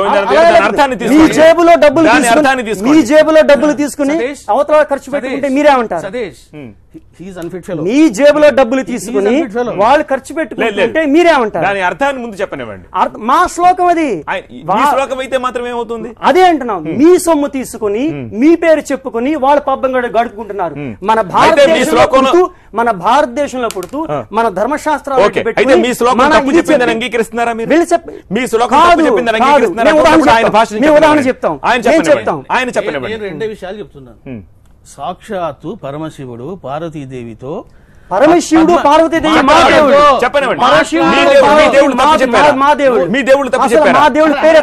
Speaker 1: అర్థాన్ని
Speaker 2: మీ జేబులో డబ్బులు తీసుకుని మీ జేబులో డబ్బులు తీసుకుని అవతల ఖర్చు పెట్టుకుంటే మీరేమంటారు
Speaker 3: ఫెలో
Speaker 2: మీ జేబులో డబ్బులు తీసుకుని. వాళ్ళు ఖర్చు పెట్టుకుంటే. మీరేమంటారు?
Speaker 1: దాని అర్థాన్ని ముందు చెప్పనివ్వండి.
Speaker 2: మా శ్లోకం అది.
Speaker 1: శ్లోకం అయితే మాత్రం ఏమవుతుంది?
Speaker 2: అదే అంటున్నాం. మీ సొమ్ము తీసుకుని మీ పేరు చెప్పుకుని వాళ్ళ పబ్బం గడు- గడుపుకుంటున్నారు. మన భారతదేశంలో పుడుతూ మన భారతదేశంలో పుడుతూ మన ధర్మశాస్త్రాలు
Speaker 1: అయితే మీ శ్లోకం తప్పు చెప్పిందని అంగీకరిస్తున్నారా మీరు? మీ శ్లోకం తప్పు చెప్పిందని. అంగీకరిస్తున్నారా ఆయన చెప్పనివ్వండి.
Speaker 2: చెప్తాం.
Speaker 1: ఆయన
Speaker 2: నేను చెప్తాం.
Speaker 1: ఆయన
Speaker 3: నేను
Speaker 1: చెప్పనివ్వండి
Speaker 3: రెండే విషయాలు చెప్తున్నాను. సాక్షాత్తు పరమశివుడు పార్వతీదేవితో
Speaker 2: పరమశివుడు పార్వతీదేవి మా. దేవుడు
Speaker 1: మీ దేవుడు- మీ దేవుడు
Speaker 2: మా-
Speaker 1: చెప్పారా?
Speaker 2: మా దేవుడు
Speaker 1: మీ దేవుడు తప్పు
Speaker 2: అసలు
Speaker 1: చెప్పారా?
Speaker 2: మా దేవుడి పేరు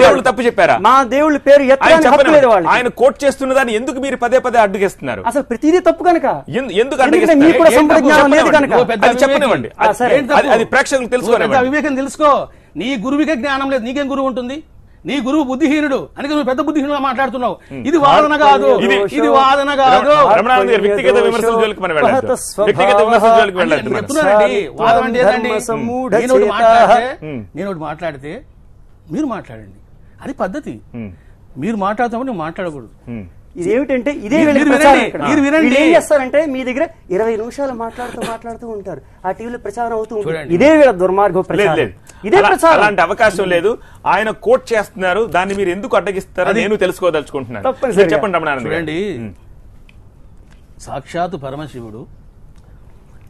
Speaker 1: దేవుడు. తప్పు చెప్పారా?
Speaker 2: మా దేవుడి పేరు
Speaker 1: ఆయన
Speaker 2: ఎత్తడానికి హక్కు లేదు
Speaker 1: చెప్పనివ్వండి
Speaker 2: వాళ్ళకి
Speaker 1: ఆయన కోట్ చేస్తున్న దాన్ని ఎందుకు మీరు పదే పదే అడ్డుగిస్తున్నారు
Speaker 2: అసలు ప్రతిదీ తప్పు కనుక
Speaker 1: ఎందు- ఎందుకు?
Speaker 2: మీకు కూడా సంపద? జ్ఞానం లేదు. కనుక.
Speaker 1: అది చెప్పనివ్వండి. అది-
Speaker 3: పెద్ద
Speaker 1: తెలుసుకోనివ్వండి
Speaker 3: వివేకం తెలుసుకో నీ గురువుకే జ్ఞానం లేదు నీకేం గురువు ఉంటుంది నీ గురువు బుద్ధిహీనుడు అని నువ్వు పెద్ద బుద్ధిహీనుడు మాట్లాడుతున్నావు. ఇది వాదన కాదు.
Speaker 1: ఇది-
Speaker 3: వాదన కాదు.
Speaker 1: వ్యక్తిగత విమర్శల జోలికి మనం వెళ్ళొద్దు వ్యక్తిగత విమర్శల జోలికి వెళ్ళొద్దు
Speaker 3: నేను. చెప్తున్నానండి అంటే ఏదండి? ఒకటి. మాట్లాడితే
Speaker 1: ఉమ్.
Speaker 3: నేను ఒకటి మాట్లాడితే మీరు మాట్లాడండి. అది పద్ధతి. మీరు మాట్లాడతామని నేను మాట్లాడకూడదు.
Speaker 2: ఇదేమిటంటే ఇదే
Speaker 3: మీరు-
Speaker 2: వీళ్ళ
Speaker 3: మీరు
Speaker 2: ప్రచారం
Speaker 3: వినండి,
Speaker 2: ఏం చేస్తారంటే మీ దగ్గర ఇరవై నిమిషాలు మాట్లాడుతూ మాట్లాడుతూ ఉంటారు. ఆ టీవీలో ప్రచారం అవుతూ ఉంటుంది.
Speaker 3: చూడండి.
Speaker 2: ఇదే వీళ్ళ దుర్మార్గం ప్రచారం. ఇదే
Speaker 1: అలాంటి అవకాశం లేదు. ఆయన కోట్ చేస్తున్నారు. దాన్ని మీరు ఎందుకు అడ్డగిస్తారో నేను తెలుసుకోదలుచుకుంటున్నాను. చెప్పండి రమణానంద గారు.
Speaker 3: చూడండి. సాక్షాత్ పరమశివుడు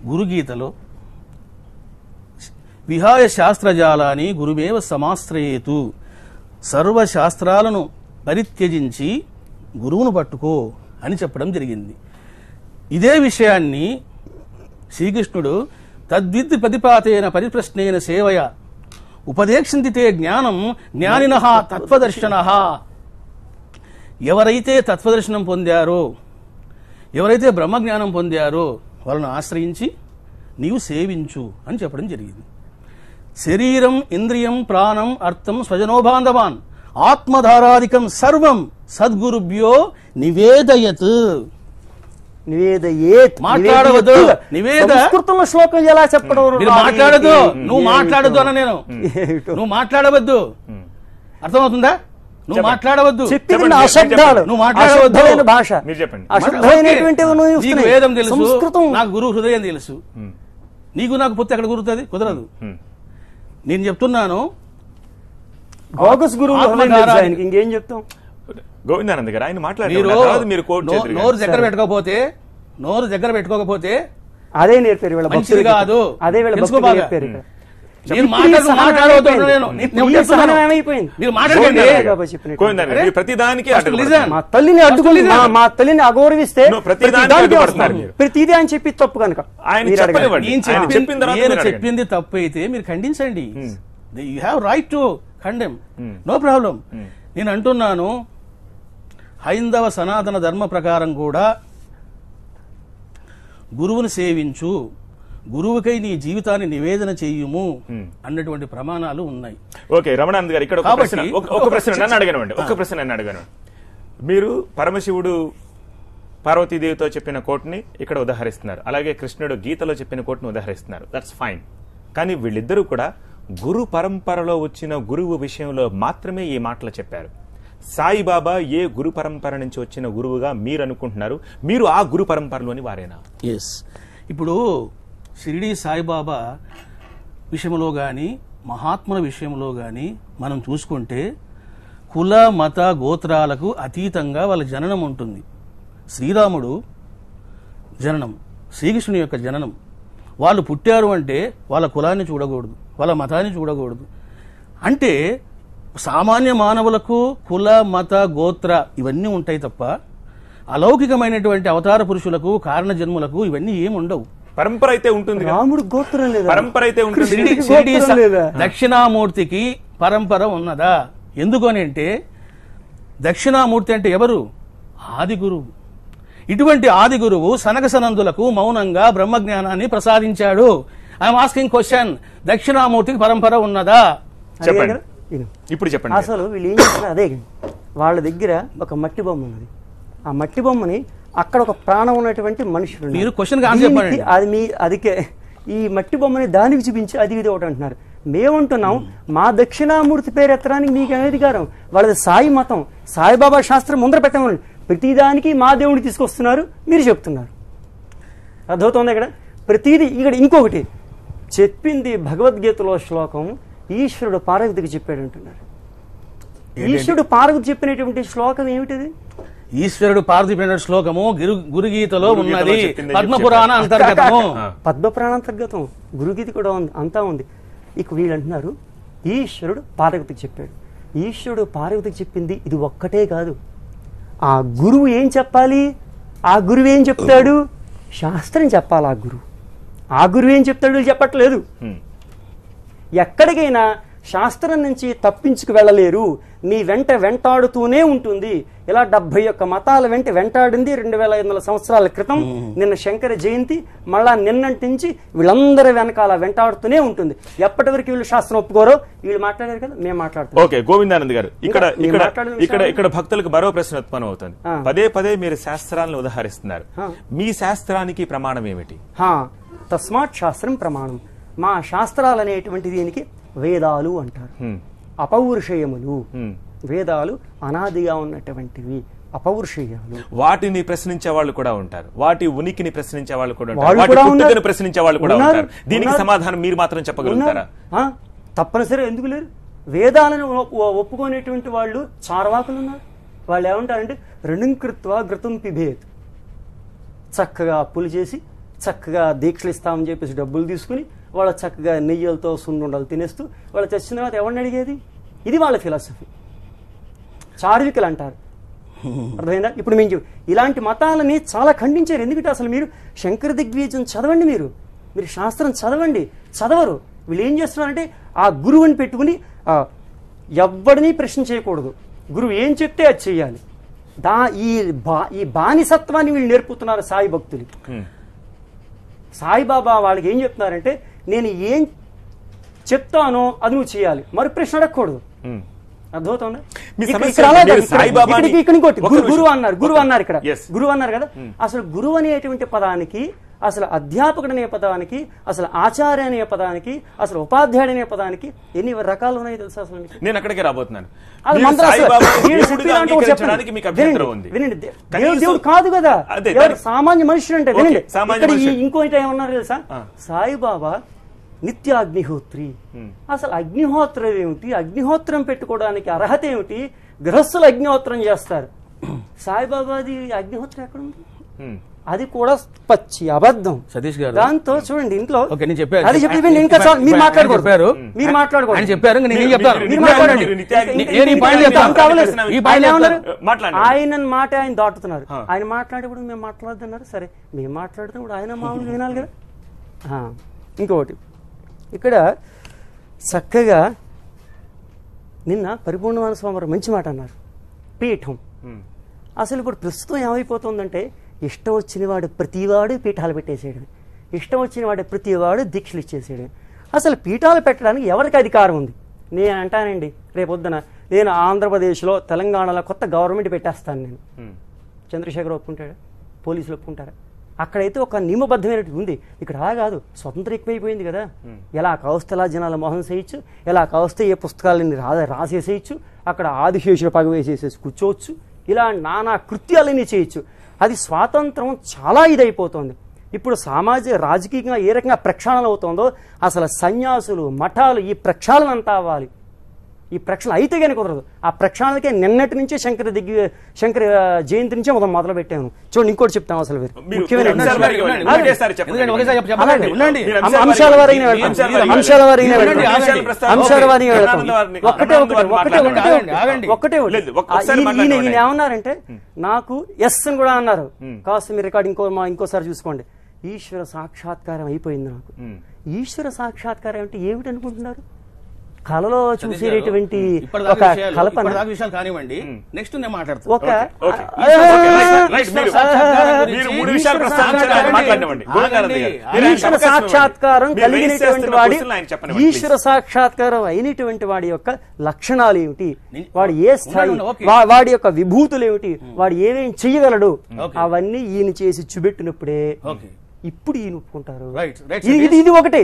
Speaker 3: గురుగీతలో విహాయ శాస్త్రజాలాన్ని గురుమేవ సమాశ్రయేతు సర్వశాస్త్రాలను పరిత్యజించి గురువును పట్టుకో అని చెప్పడం జరిగింది. ఇదే విషయాన్ని శ్రీకృష్ణుడు తద్విద్ ప్రతిపాతేన పరిప్రశ్నేన సేవయ ఉపదేక్షిందితే జ్ఞానం జ్ఞానిన తత్వదర్శన. ఎవరైతే తత్వదర్శనం పొందారో ఎవరైతే బ్రహ్మజ్ఞానం పొందారో వాళ్ళను ఆశ్రయించి నీవు సేవించు అని చెప్పడం జరిగింది. శరీరం ఇంద్రియం ప్రాణం అర్థం స్వజనోబాంధవాన్ ఆత్మధారాధికం సర్వం సద్గురుభ్యో నివేదయత్.
Speaker 2: నివేదయేత్
Speaker 3: మాట్లాడవద్దు. నివేద-
Speaker 2: సంస్కృతంలో శ్లోకం ఎలా చెప్పడం ఏంటి?
Speaker 3: నువ్వు
Speaker 2: ఏమిటో.
Speaker 3: మాట్లాడద్దు అన్న నేను. నువ్వు మాట్లాడవద్దు అర్థమవుతుందా నువ్వు. మాట్లాడవద్దు
Speaker 2: చెప్పింది అశబ్దాలు.
Speaker 3: నువ్వు మాట్లాడవద్దు.
Speaker 2: భాష
Speaker 1: మీరు చెప్పండి.
Speaker 2: అశుద్ధమైనటువంటి
Speaker 3: వేదం తెలుసు
Speaker 2: సంస్కృతం
Speaker 3: నాకు గురువు హృదయం తెలుసు. నీకు నాకు పొత్తు ఎక్కడ కుదురుతుంది కుదరదు. నేను చెప్తున్నాను
Speaker 2: బోగస్ గురువు ఇంకేం చెప్తాం
Speaker 1: గోవిందానంద గారు ఆయన మాట్లాడారు
Speaker 3: మీరు నోరు దగ్గర పెట్టుకోకపోతే నోరు దగ్గర పెట్టుకోకపోతే
Speaker 2: అదే నేర్పారు వీళ్ళ
Speaker 3: మంచిది. కాదు.
Speaker 2: అదే వీళ్ళ భక్తులు. నేర్పారు. మా తల్లిని అడ్డుకుని
Speaker 3: listen.
Speaker 2: మా మా తల్లిని అగౌరవిస్తే. ప్రతిదీ అని చెప్పి తప్పు కనుక.
Speaker 3: నేను. చెప్పింది తప్పు అయితే మీరు ఖండించండి. You have right to condemn no problem నేను అంటున్నాను హైందవ సనాతన ధర్మ ప్రకారం కూడా గురువుని సేవించు గురువుకై నీ జీవితాన్ని నివేదన చెయ్యుము అన్నటువంటి ప్రమాణాలు ఉన్నాయి.
Speaker 1: ఓకే రమణానంద్ గారు ఇక్కడ ఒక ప్రశ్న ఒక- ఒక ప్రశ్న నన్ను అడగనివ్వండి ఒక ప్రశ్న నన్ను అడగను మీరు పరమశివుడు పార్వతీదేవితో చెప్పిన కోట్ని ఇక్కడ ఉదాహరిస్తున్నారు. అలాగే కృష్ణుడు గీతలో చెప్పిన కోట్ని ఉదాహరిస్తున్నారు. దట్స్ ఫైన్ కానీ వీళ్ళిద్దరూ కూడా గురు పరంపరలో వచ్చిన గురువు విషయంలో మాత్రమే ఈ మాటలు చెప్పారు. సాయిబాబా ఏ గురు పరంపర నుంచి వచ్చిన గురువుగా మీరు అనుకుంటున్నారు? మీరు ఆ గురు పరంపరలోని వారేనా?
Speaker 3: ఎస్ ఇప్పుడు షిరిడి సాయిబాబా విషయంలో కానీ మహాత్ముల విషయంలో కానీ మనం చూసుకుంటే కుల మత గోత్రాలకు అతీతంగా వాళ్ళ జననం ఉంటుంది. శ్రీరాముడు జననం శ్రీకృష్ణుని యొక్క జననం. వాళ్ళు పుట్టారు అంటే వాళ్ళ కులాన్ని చూడకూడదు వాళ్ళ మతాన్ని చూడకూడదు. అంటే సామాన్య మానవులకు కుల మత గోత్ర ఇవన్నీ ఉంటాయి తప్ప అలౌకికమైనటువంటి అవతార పురుషులకు కారణ జన్ములకు ఇవన్నీ ఏమి ఉండవు.
Speaker 1: పరంపర అయితే ఉంటుంది కదా.
Speaker 2: రాముడు గోత్రం లేదా?
Speaker 1: పరంపర అయితే ఉంటుంది?
Speaker 3: దక్షిణామూర్తికి పరంపర ఉన్నదా? ఎందుకని అంటే దక్షిణామూర్తి అంటే ఎవరు? ఆది గురువు ఇటువంటి ఆది గురువు సనక సనందులకు మౌనంగా బ్రహ్మజ్ఞానాన్ని ప్రసాదించాడు. ఐఎమ్ ఆస్కింగ్ క్వశ్చన్ దక్షిణామూర్తికి పరంపర ఉన్నదా?
Speaker 1: చెప్పండి. ఇప్పుడు చెప్పండి.
Speaker 2: అసలు వీళ్ళు ఏం చేస్తారు అదే వాళ్ళ దగ్గర ఒక మట్టి బొమ్మ ఉన్నది. ఆ మట్టి బొమ్మని అక్కడ ఒక ప్రాణం ఉన్నటువంటి మనుషులు.
Speaker 3: మీరు question కి answer
Speaker 2: దీనికి
Speaker 3: చెప్పండి.
Speaker 2: అది మీ అదికే ఈ మట్టి బొమ్మని దానికి చూపించి అది ఇది ఒకటి అంటున్నారు. మేమంటున్నాం మా దక్షిణామూర్తి పేరు ఎత్తడానికి మీకు అనేది అధికారం? వాళ్ళది సాయి మతం. సాయిబాబా శాస్త్రం ముందర పెట్టమని ప్రతిదానికి మా దేవుడిని తీసుకొస్తున్నారు మీరు చెప్తున్నారు. అర్థమవుతుంది ఇక్కడ? ప్రతిదీ ఇక్కడ ఇంకొకటి. చెప్పింది భగవద్గీతలో శ్లోకం ఈశ్వరుడు పార్వతికి చెప్పాడు అంటున్నారు. ఈశ్వరుడు పార్వతి చెప్పినటువంటి శ్లోకం ఏమిటిది?
Speaker 3: ఈశ్వరుడు పార్థిపోయిన శ్లోకము గిరు గురుగీతలో ఉన్నది. పద్మపురాణ అంతర్గతము. *laughs*
Speaker 2: పద్మప్రాణాంతర్గతం గురుగీత కూడా ఉంది అంతా ఉంది. ఇక వీళ్ళు అంటున్నారు ఈశ్వరుడు పార్వతికి చెప్పాడు. ఈశ్వరుడు పార్వతికి చెప్పింది ఇది ఒక్కటే కాదు. ఆ గురువు ఏం చెప్పాలి? ఆ గురువు ఏం చెప్తాడు? శాస్త్రం చెప్పాలి ఆ గురువు. ఆ గురువు ఏం చెప్తాడు? వీళ్ళు చెప్పట్లేదు. ఎక్కడికైనా శాస్త్రం నుంచి తప్పించుకు వెళ్ళలేరు. నీ వెంట వెంటాడుతూనే ఉంటుంది. ఇలా డెబ్బై ఒక్క మతాల వెంట వెంటాడింది రెండు వేల ఐదు వందల సంవత్సరాల క్రితం. నిన్న శంకర జయంతి మళ్ళా నిన్నటి నుంచి వీళ్ళందరి వెనకాల వెంటాడుతూనే ఉంటుంది. ఎప్పటి వరకు వీళ్ళు శాస్త్రం ఒప్పుకోరో వీళ్ళు మాట్లాడారు కదా మేము మాట్లాడుతున్నాం.
Speaker 1: ఓకే గోవిందానంద్ గారు ఇక్కడ ఇక్కడ ఇక్కడ భక్తులకు మరో ప్రశ్న ఉత్పన్నం అవుతుంది. పదే పదే మీరు శాస్త్రాలను ఉదాహరిస్తున్నారు. మీ శాస్త్రానికి ప్రమాణం ఏమిటి?
Speaker 2: హా తస్మాత్ శాస్త్రం ప్రమాణం. మా శాస్త్రాలు అనేటువంటి దీనికి వేదాలు అంటారు. అపౌరుషయములు. వేదాలు అనాదిగా ఉన్నటువంటివి అపౌరుషేయాలు.
Speaker 1: వాటిని ప్రశ్నించే వాళ్ళు కూడా ఉంటారు. వాటి ఉనికిని ప్రశ్నించే వాళ్ళు కూడా ఉంటారు. ప్రశ్నించే వాళ్ళు కూడా. ఉంటారు. దీనికి. సమాధానం మీరు మాత్రం చెప్పగలుగుతారా?
Speaker 2: తప్పనిసరి ఎందుకు లేరు? వేదాలను ఒప్పు- ఒప్పుకునేటువంటి వాళ్ళు చార్వాకులు ఉన్నారు. వాళ్ళు ఏమంటారంటే రణంకృత్వ ఘృతం పిభేత్ చక్కగా అప్పులు చేసి చక్కగా దీక్షలు ఇస్తామని చెప్పేసి డబ్బులు తీసుకుని వాళ్ళ చక్కగా నెయ్యలతో సున్నుండలు తినేస్తూ వాళ్ళు చచ్చిన తర్వాత ఎవరిని అడిగేది? ఇది వాళ్ళ ఫిలాసఫీ చార్వికులు అంటారు. అర్థమైందా? ఇప్పుడు మేము ఇలాంటి మతాలని చాలా ఖండించారు. ఎందుకంటే అసలు మీరు శంకర దిగ్విజయం చదవండి మీరు. మీరు శాస్త్రం చదవండి. చదవరు. వీళ్ళు ఏం చేస్తున్నారంటే ఆ గురువుని పెట్టుకుని ఆ, ఎవ్వడిని ప్రశ్న చేయకూడదు. గురువు ఏం చెప్తే అది చేయాలి దా ఈ బా ఈ బానిసత్వాన్ని వీళ్ళు నేర్పుతున్నారు సాయి భక్తులకి
Speaker 1: హ్మ్.
Speaker 2: సాయిబాబా వాళ్ళకి ఏం చెప్తున్నారంటే నేను ఏం చెప్తానో అది నువ్వు చేయాలి. మరి ప్రశ్న అడగకూడదు. అర్థమవుతుందా? ఇక్కడ- ఇంకోటి. గురువు అన్నారు గురువు అన్నారు ఇక్కడ. గురువు అన్నారు కదా? అసలు గురువు అనేటువంటి పదానికి అసలు అధ్యాపకుడు అనే పదానికి అసలు ఆచార్య అనే పదానికి అసలు ఉపాధ్యాయుడు అనే పదానికి ఎన్ని రకాలు ఉన్నాయో తెలుసా అసలు?
Speaker 1: నేను అక్కడికే రాబోతున్నాను.
Speaker 2: దేవుడు కాదు కదా. సామాన్య మనుషుడు అంటే వినండి. ఇంకోటి ఏమన్నారు తెలుసా. సాయిబాబా నిత్య అగ్నిహోత్రి అసలు అగ్నిహోత్రం ఏమిటి? అగ్నిహోత్రం పెట్టుకోవడానికి అర్హత ఏమిటి? గృహస్థులు అగ్నిహోత్రం చేస్తారు. సాయిబాబాది అగ్నిహోత్రం ఎక్కడ ఉంది?
Speaker 1: హ్మ్.
Speaker 2: అది కూడా పచ్చి అబద్ధం.
Speaker 3: సతీష్ గారు.
Speaker 2: దాంతో చూడండి ఇంట్లో. అది చెప్పి ఇంకా మీరు
Speaker 3: ఆయన
Speaker 2: మాట్లాడకూడదు.
Speaker 3: చెప్పారు.
Speaker 2: మీరు
Speaker 3: ఆయన చెప్పారు
Speaker 2: మాట ఆయన దాటుతున్నారు. ఆయన మాట్లాడేప్పుడు మేము మాట్లాడుతున్నారు సరే మేము మాట్లాడుతున్నప్పుడు ఆయన మామూలుగా వినాలి కదా. ఇంకొకటి. ఇక్కడ చక్కగా నిన్న పరిపూర్ణమాన స్వామి మంచి మాట అన్నారు. పీఠం. అసలు ఇప్పుడు ప్రస్తుతం ఏమైపోతుందంటే ఇష్టం వచ్చిన వాడు ప్రతివాడు పీఠాలు పెట్టేసేయడం. ఇష్టం వచ్చిన వాడు ప్రతివాడు దీక్షలు ఇచ్చేసేయడం. అసలు పీఠాలు పెట్టడానికి ఎవరికి అధికారం ఉంది? నేను అంటానండి రేపొద్దున నేను ఆంధ్రప్రదేశ్లో తెలంగాణలో కొత్త గవర్నమెంట్ పెట్టేస్తాను నేను. చంద్రశేఖర్ ఒప్పుకుంటాడా? పోలీసులు ఒప్పుకుంటారా? అక్కడైతే ఒక నియమబద్ధమైనటువంటి ఉంది. ఇక్కడ అలా కాదు స్వతంత్రం ఎక్కువైపోయింది కదా. ఎలా కావస్తే అలా జనాల మోహం చేయొచ్చు ఎలా కావస్తే ఏ పుస్తకాలని రా రాసేసేయచ్చు అక్కడ ఆదిశేషుడు పగ వేసేసేసి కూర్చోవచ్చు ఇలా నానా కృత్యాలన్నీ చేయొచ్చు. అది స్వాతంత్రం చాలా ఇదైపోతుంది. ఇప్పుడు సామాజిక రాజకీయంగా ఏ రకంగా ప్రక్షాళన అవుతుందో అసలు సన్యాసులు మఠాలు ఈ ప్రక్షాళన అంతా అవ్వాలి. ఈ ప్రక్షాళన అయితే కానీ కుదరదు ఆ ప్రక్షాళనకే నిన్నటి నుంచే శంకర దిగ్గి శంకర జయంతి నుంచే మొదలు మొదలు పెట్టాను చూడండి ఇంకోటి చెప్తాం అసలు వీరు.
Speaker 1: అంశాల. వారీగా
Speaker 2: అంశ-
Speaker 1: అంశాల
Speaker 2: అంశాల వారీగా
Speaker 1: వారీగా వారిని-
Speaker 2: ఒక్కటే ఒకటి ఒకటే ఒకటే ఈయన- ఏమన్నారంటే నాకు ఎస్ అని కూడా అన్నారు కాస్త మీరు రికార్డ్ ఇంకో మా- ఇంకోసారి చూసుకోండి ఈశ్వర సాక్షాత్కారం అయిపోయింది నాకు. ఈశ్వర సాక్షాత్కారం అంటే ఏమిటి అనుకుంటున్నారు కలలో చూసేటటువంటి ఒక
Speaker 3: విషయాలు-
Speaker 2: కల్పన
Speaker 3: విషయాలు కానివ్వండి నెక్స్ట్ నేను మాట్లాడతాను
Speaker 2: ఒక.
Speaker 3: ఈశ్వర
Speaker 1: మీరు-
Speaker 3: సాక్షాత్కారం
Speaker 2: కలిగినటువంటి వాడి ఈశ్వర సాక్షాత్కారం అయినటువంటి వాడి యొక్క లక్షణాలు ఏమిటి? వాడు ఏ స్థాయి వాడి యొక్క విభూతులు ఏమిటి? వాడు ఏమేం చెయ్యగలడు
Speaker 3: ఓకే.
Speaker 2: అవన్నీ ఈయన చేసి చూపెట్టినప్పుడే
Speaker 3: ఓకే.
Speaker 2: ఇప్పుడు ఈయన ఒప్పుకుంటారు
Speaker 3: రైట్ రైట్
Speaker 2: ఇది ఇది ఒకటి.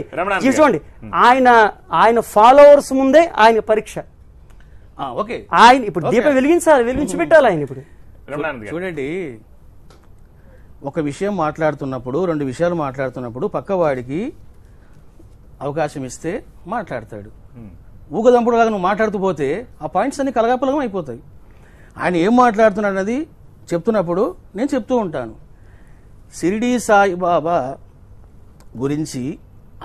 Speaker 2: చూడండి. ఆయన ఆయన ఫాలోవర్స్ ముందే ఆయన పరీక్ష.
Speaker 3: ఆ, ఓకే
Speaker 2: ఆయన ఇప్పుడు. దీపం వెలిగించాలి వెలిగించి పెట్టాలి ఆయన ఇప్పుడు.
Speaker 3: చూడండి. ఒక విషయం మాట్లాడుతున్నప్పుడు రెండు విషయాలు మాట్లాడుతున్నప్పుడు పక్కవాడికి అవకాశం ఇస్తే మాట్లాడతాడు. ఊగదంపుడులాగా నువ్వు మాట్లాడుతూ పోతే ఆ పాయింట్స్ అన్ని కలగాపులగం అయిపోతాయి. ఆయన ఏం మాట్లాడుతున్నాడు అన్నది చెప్తున్నప్పుడు నేను చెప్తూ ఉంటాను. షిరిడి సాయిబాబా గురించి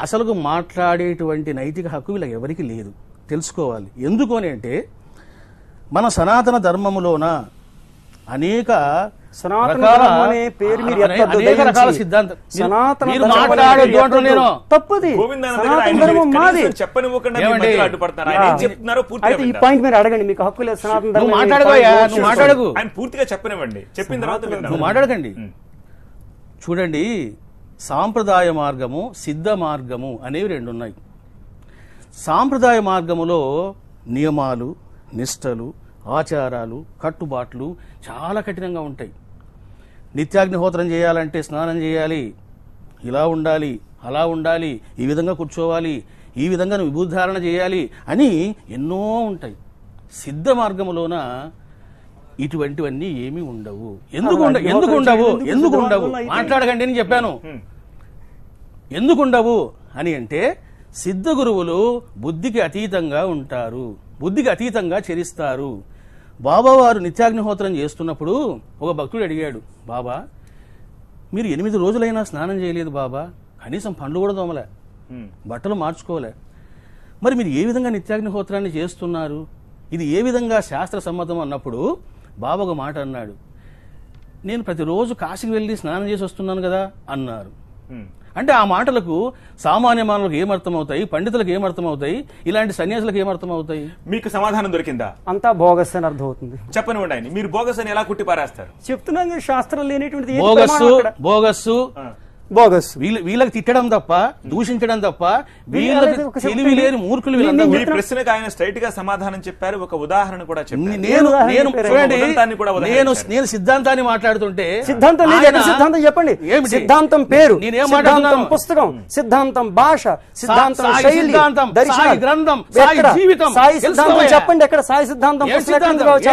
Speaker 3: అసలుకు మాట్లాడేటువంటి నైతిక హక్కు వీళ్ళకి ఎవరికి లేదు. తెలుసుకోవాలి. ఎందుకు అని అంటే మన సనాతన ధర్మములోన అనేక.
Speaker 2: తప్పది. ఈ. పాయింట్ మీరు అడగండి. మీకు హక్కు లేదు. సనాతన ధర్మం
Speaker 3: నువ్వు
Speaker 2: ఈ
Speaker 3: మాట్లాడబోయా
Speaker 2: పాయింట్
Speaker 3: నువ్వు
Speaker 2: నోట్
Speaker 3: మాట్లాడకు.
Speaker 1: ఆయన పూర్తిగా చెప్పనివ్వండి. చెప్పిన తర్వాత
Speaker 3: మాట్లాడకండి. చూడండి సాంప్రదాయ మార్గము సిద్ధ మార్గము అనేవి రెండు ఉన్నాయి సాంప్రదాయ మార్గములో నియమాలు నిష్టలు ఆచారాలు కట్టుబాట్లు చాలా కఠినంగా ఉంటాయి. నిత్యాగ్నిహోత్రం చేయాలంటే స్నానం చేయాలి ఇలా ఉండాలి అలా ఉండాలి ఈ విధంగా కూర్చోవాలి ఈ విధంగా విభూధారణ చేయాలి అని ఎన్నో ఉంటాయి. సిద్ధ మార్గములోన ఇటువంటివన్నీ ఏమీ ఉండవు. ఎందుకు ఎందుకు ఉండవు? ఎందుకు ఉండవు? మాట్లాడకండి అని చెప్పాను. ఎందుకు ఉండవు? అని అంటే సిద్ధ గురువులు బుద్ధికి అతీతంగా ఉంటారు. బుద్ధికి అతీతంగా చరిస్తారు. బాబావారు నిత్యాగ్నిహోత్రం చేస్తున్నప్పుడు ఒక భక్తుడు అడిగాడు బాబా మీరు ఎనిమిది రోజులైనా స్నానం చేయలేదు బాబా. కనీసం పండ్లు కూడా దోమలే. బట్టలు మార్చుకోలే. మరి మీరు ఏ విధంగా నిత్యాగ్నిహోత్రాన్ని చేస్తున్నారు? ఇది ఏ విధంగా శాస్త్ర సమ్మతం? అన్నప్పుడు బాబా ఒక మాట అన్నాడు. నేను ప్రతిరోజు కాశీకి వెళ్ళి స్నానం చేసి వస్తున్నాను కదా అన్నారు. అంటే ఆ మాటలకు సామాన్య మానవులకు ఏమర్థమవుతాయి పండితులకు ఏమర్థమవుతాయి ఇలాంటి సన్యాసులకు ఏమర్థమవుతాయి
Speaker 1: మీకు సమాధానం దొరికిందా?
Speaker 2: అంతా బోగస్ అని అర్థమవుతుంది
Speaker 1: చెప్పనివ్వండి ఆయన. మీరు బోగస్ అని ఎలా కుట్టి పారేస్తారు
Speaker 2: చెప్తున్నాం కదా, శాస్త్రం లేనిటువంటిది ఏంటి
Speaker 3: బోగస్సు? బోగస్సు.
Speaker 2: బోగస్
Speaker 3: వీళ్ళ వీళ్ళకి తిట్టడం తప్ప దూషించడం తప్ప
Speaker 2: వీళ్ళ-
Speaker 3: వీళ్ళకి తెలివి. లేని మూర్ఖులు
Speaker 2: మీ-
Speaker 1: ప్రశ్నకు ఆయన స్ట్రైట్గా సమాధానం చెప్పారు ఒక ఉదాహరణ కూడా చెప్పారు
Speaker 3: నేను నేను. చూడండి నేను. నేను సిద్ధాంతాన్ని మాట్లాడుతుంటే
Speaker 2: సిద్ధాంతం లేదు సిద్ధాంతం చెప్పండి? సిద్ధాంతం పేరు
Speaker 3: నేనేం మాట్లాడుతున్నాను?
Speaker 2: పుస్తకం సిద్ధాంతం భాష సిద్ధాంతం
Speaker 3: సాయి
Speaker 2: శైలి
Speaker 3: సిద్ధాంతం,
Speaker 2: దర్శనం
Speaker 3: గ్రంథం? జీవితం.
Speaker 2: సాయి సిద్ధాంతం. చెప్పండి ఎక్కడ సాయి సిద్ధాంతం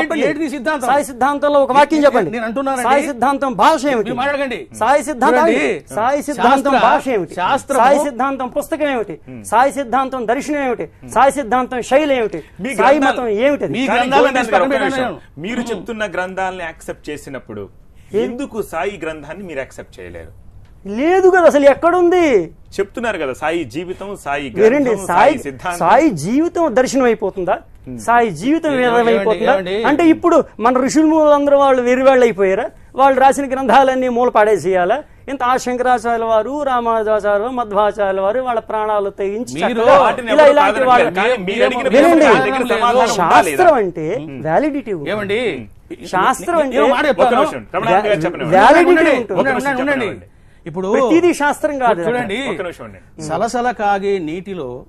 Speaker 2: చెప్పండి? సాయి సిద్ధాంతంలో ఒక వాక్యం చెప్పండి
Speaker 3: నేను అంటున్నానండి.
Speaker 2: సాయి సిద్ధాంతం భాష ఏమిటి
Speaker 3: మాట్లాడకండి.
Speaker 2: సాయి సిద్ధాంతం సాయి సిద్ధాంతం భాష ఏమిటి? సాయి సిద్ధాంతం పుస్తకం ఏమిటి? సాయి సిద్ధాంతం దర్శనం ఏమిటి? సాయి సిద్ధాంతం శైలి ఏమిటి? సాయి మతం ఏమిటి.
Speaker 1: మీరు చెప్తున్న గ్రంథాలని యాక్సెప్ట్ చేసినప్పుడు ఎందుకు సాయి గ్రంథాన్ని మీరు యాక్సెప్ట్ చేయలేరు?
Speaker 2: లేదు కదా అసలు ఎక్కడుంది?
Speaker 1: చెప్తున్నారు కదా సాయి జీవితం సాయి
Speaker 2: వినండి సాయి
Speaker 1: సాయి సిద్ధాంతం.
Speaker 2: సాయి జీవితం దర్శనం అయిపోతుందా సాయి జీవితం
Speaker 3: ఏమండి,
Speaker 2: వేదం అయిపోతుందా
Speaker 3: ఏమండి?
Speaker 2: అంటే ఇప్పుడు మన ఋషులు వాళ్ళు వెరివాళ్ళు అయిపోయారా వాళ్ళు రాసిన గ్రంథాలన్నీ మూల పాడేసేయాలా ఇంత ఆ శంకరాచార్య వారు రామానుజాచార్య మధ్వాచార్య వారు వాళ్ళ ప్రాణాలు తెగించి ఇలా ఇలాంటి. వాళ్ళు? శాస్త్రం అంటే వ్యాలిడిటీ
Speaker 3: ఏమండి?
Speaker 2: శాస్త్రం అంటే-
Speaker 3: ఉండండి,
Speaker 2: ఉంటుంది.
Speaker 3: ఇప్పుడు
Speaker 2: శాస్త్రం కాదు
Speaker 3: చూడండి. సలసల కాగే నీటిలో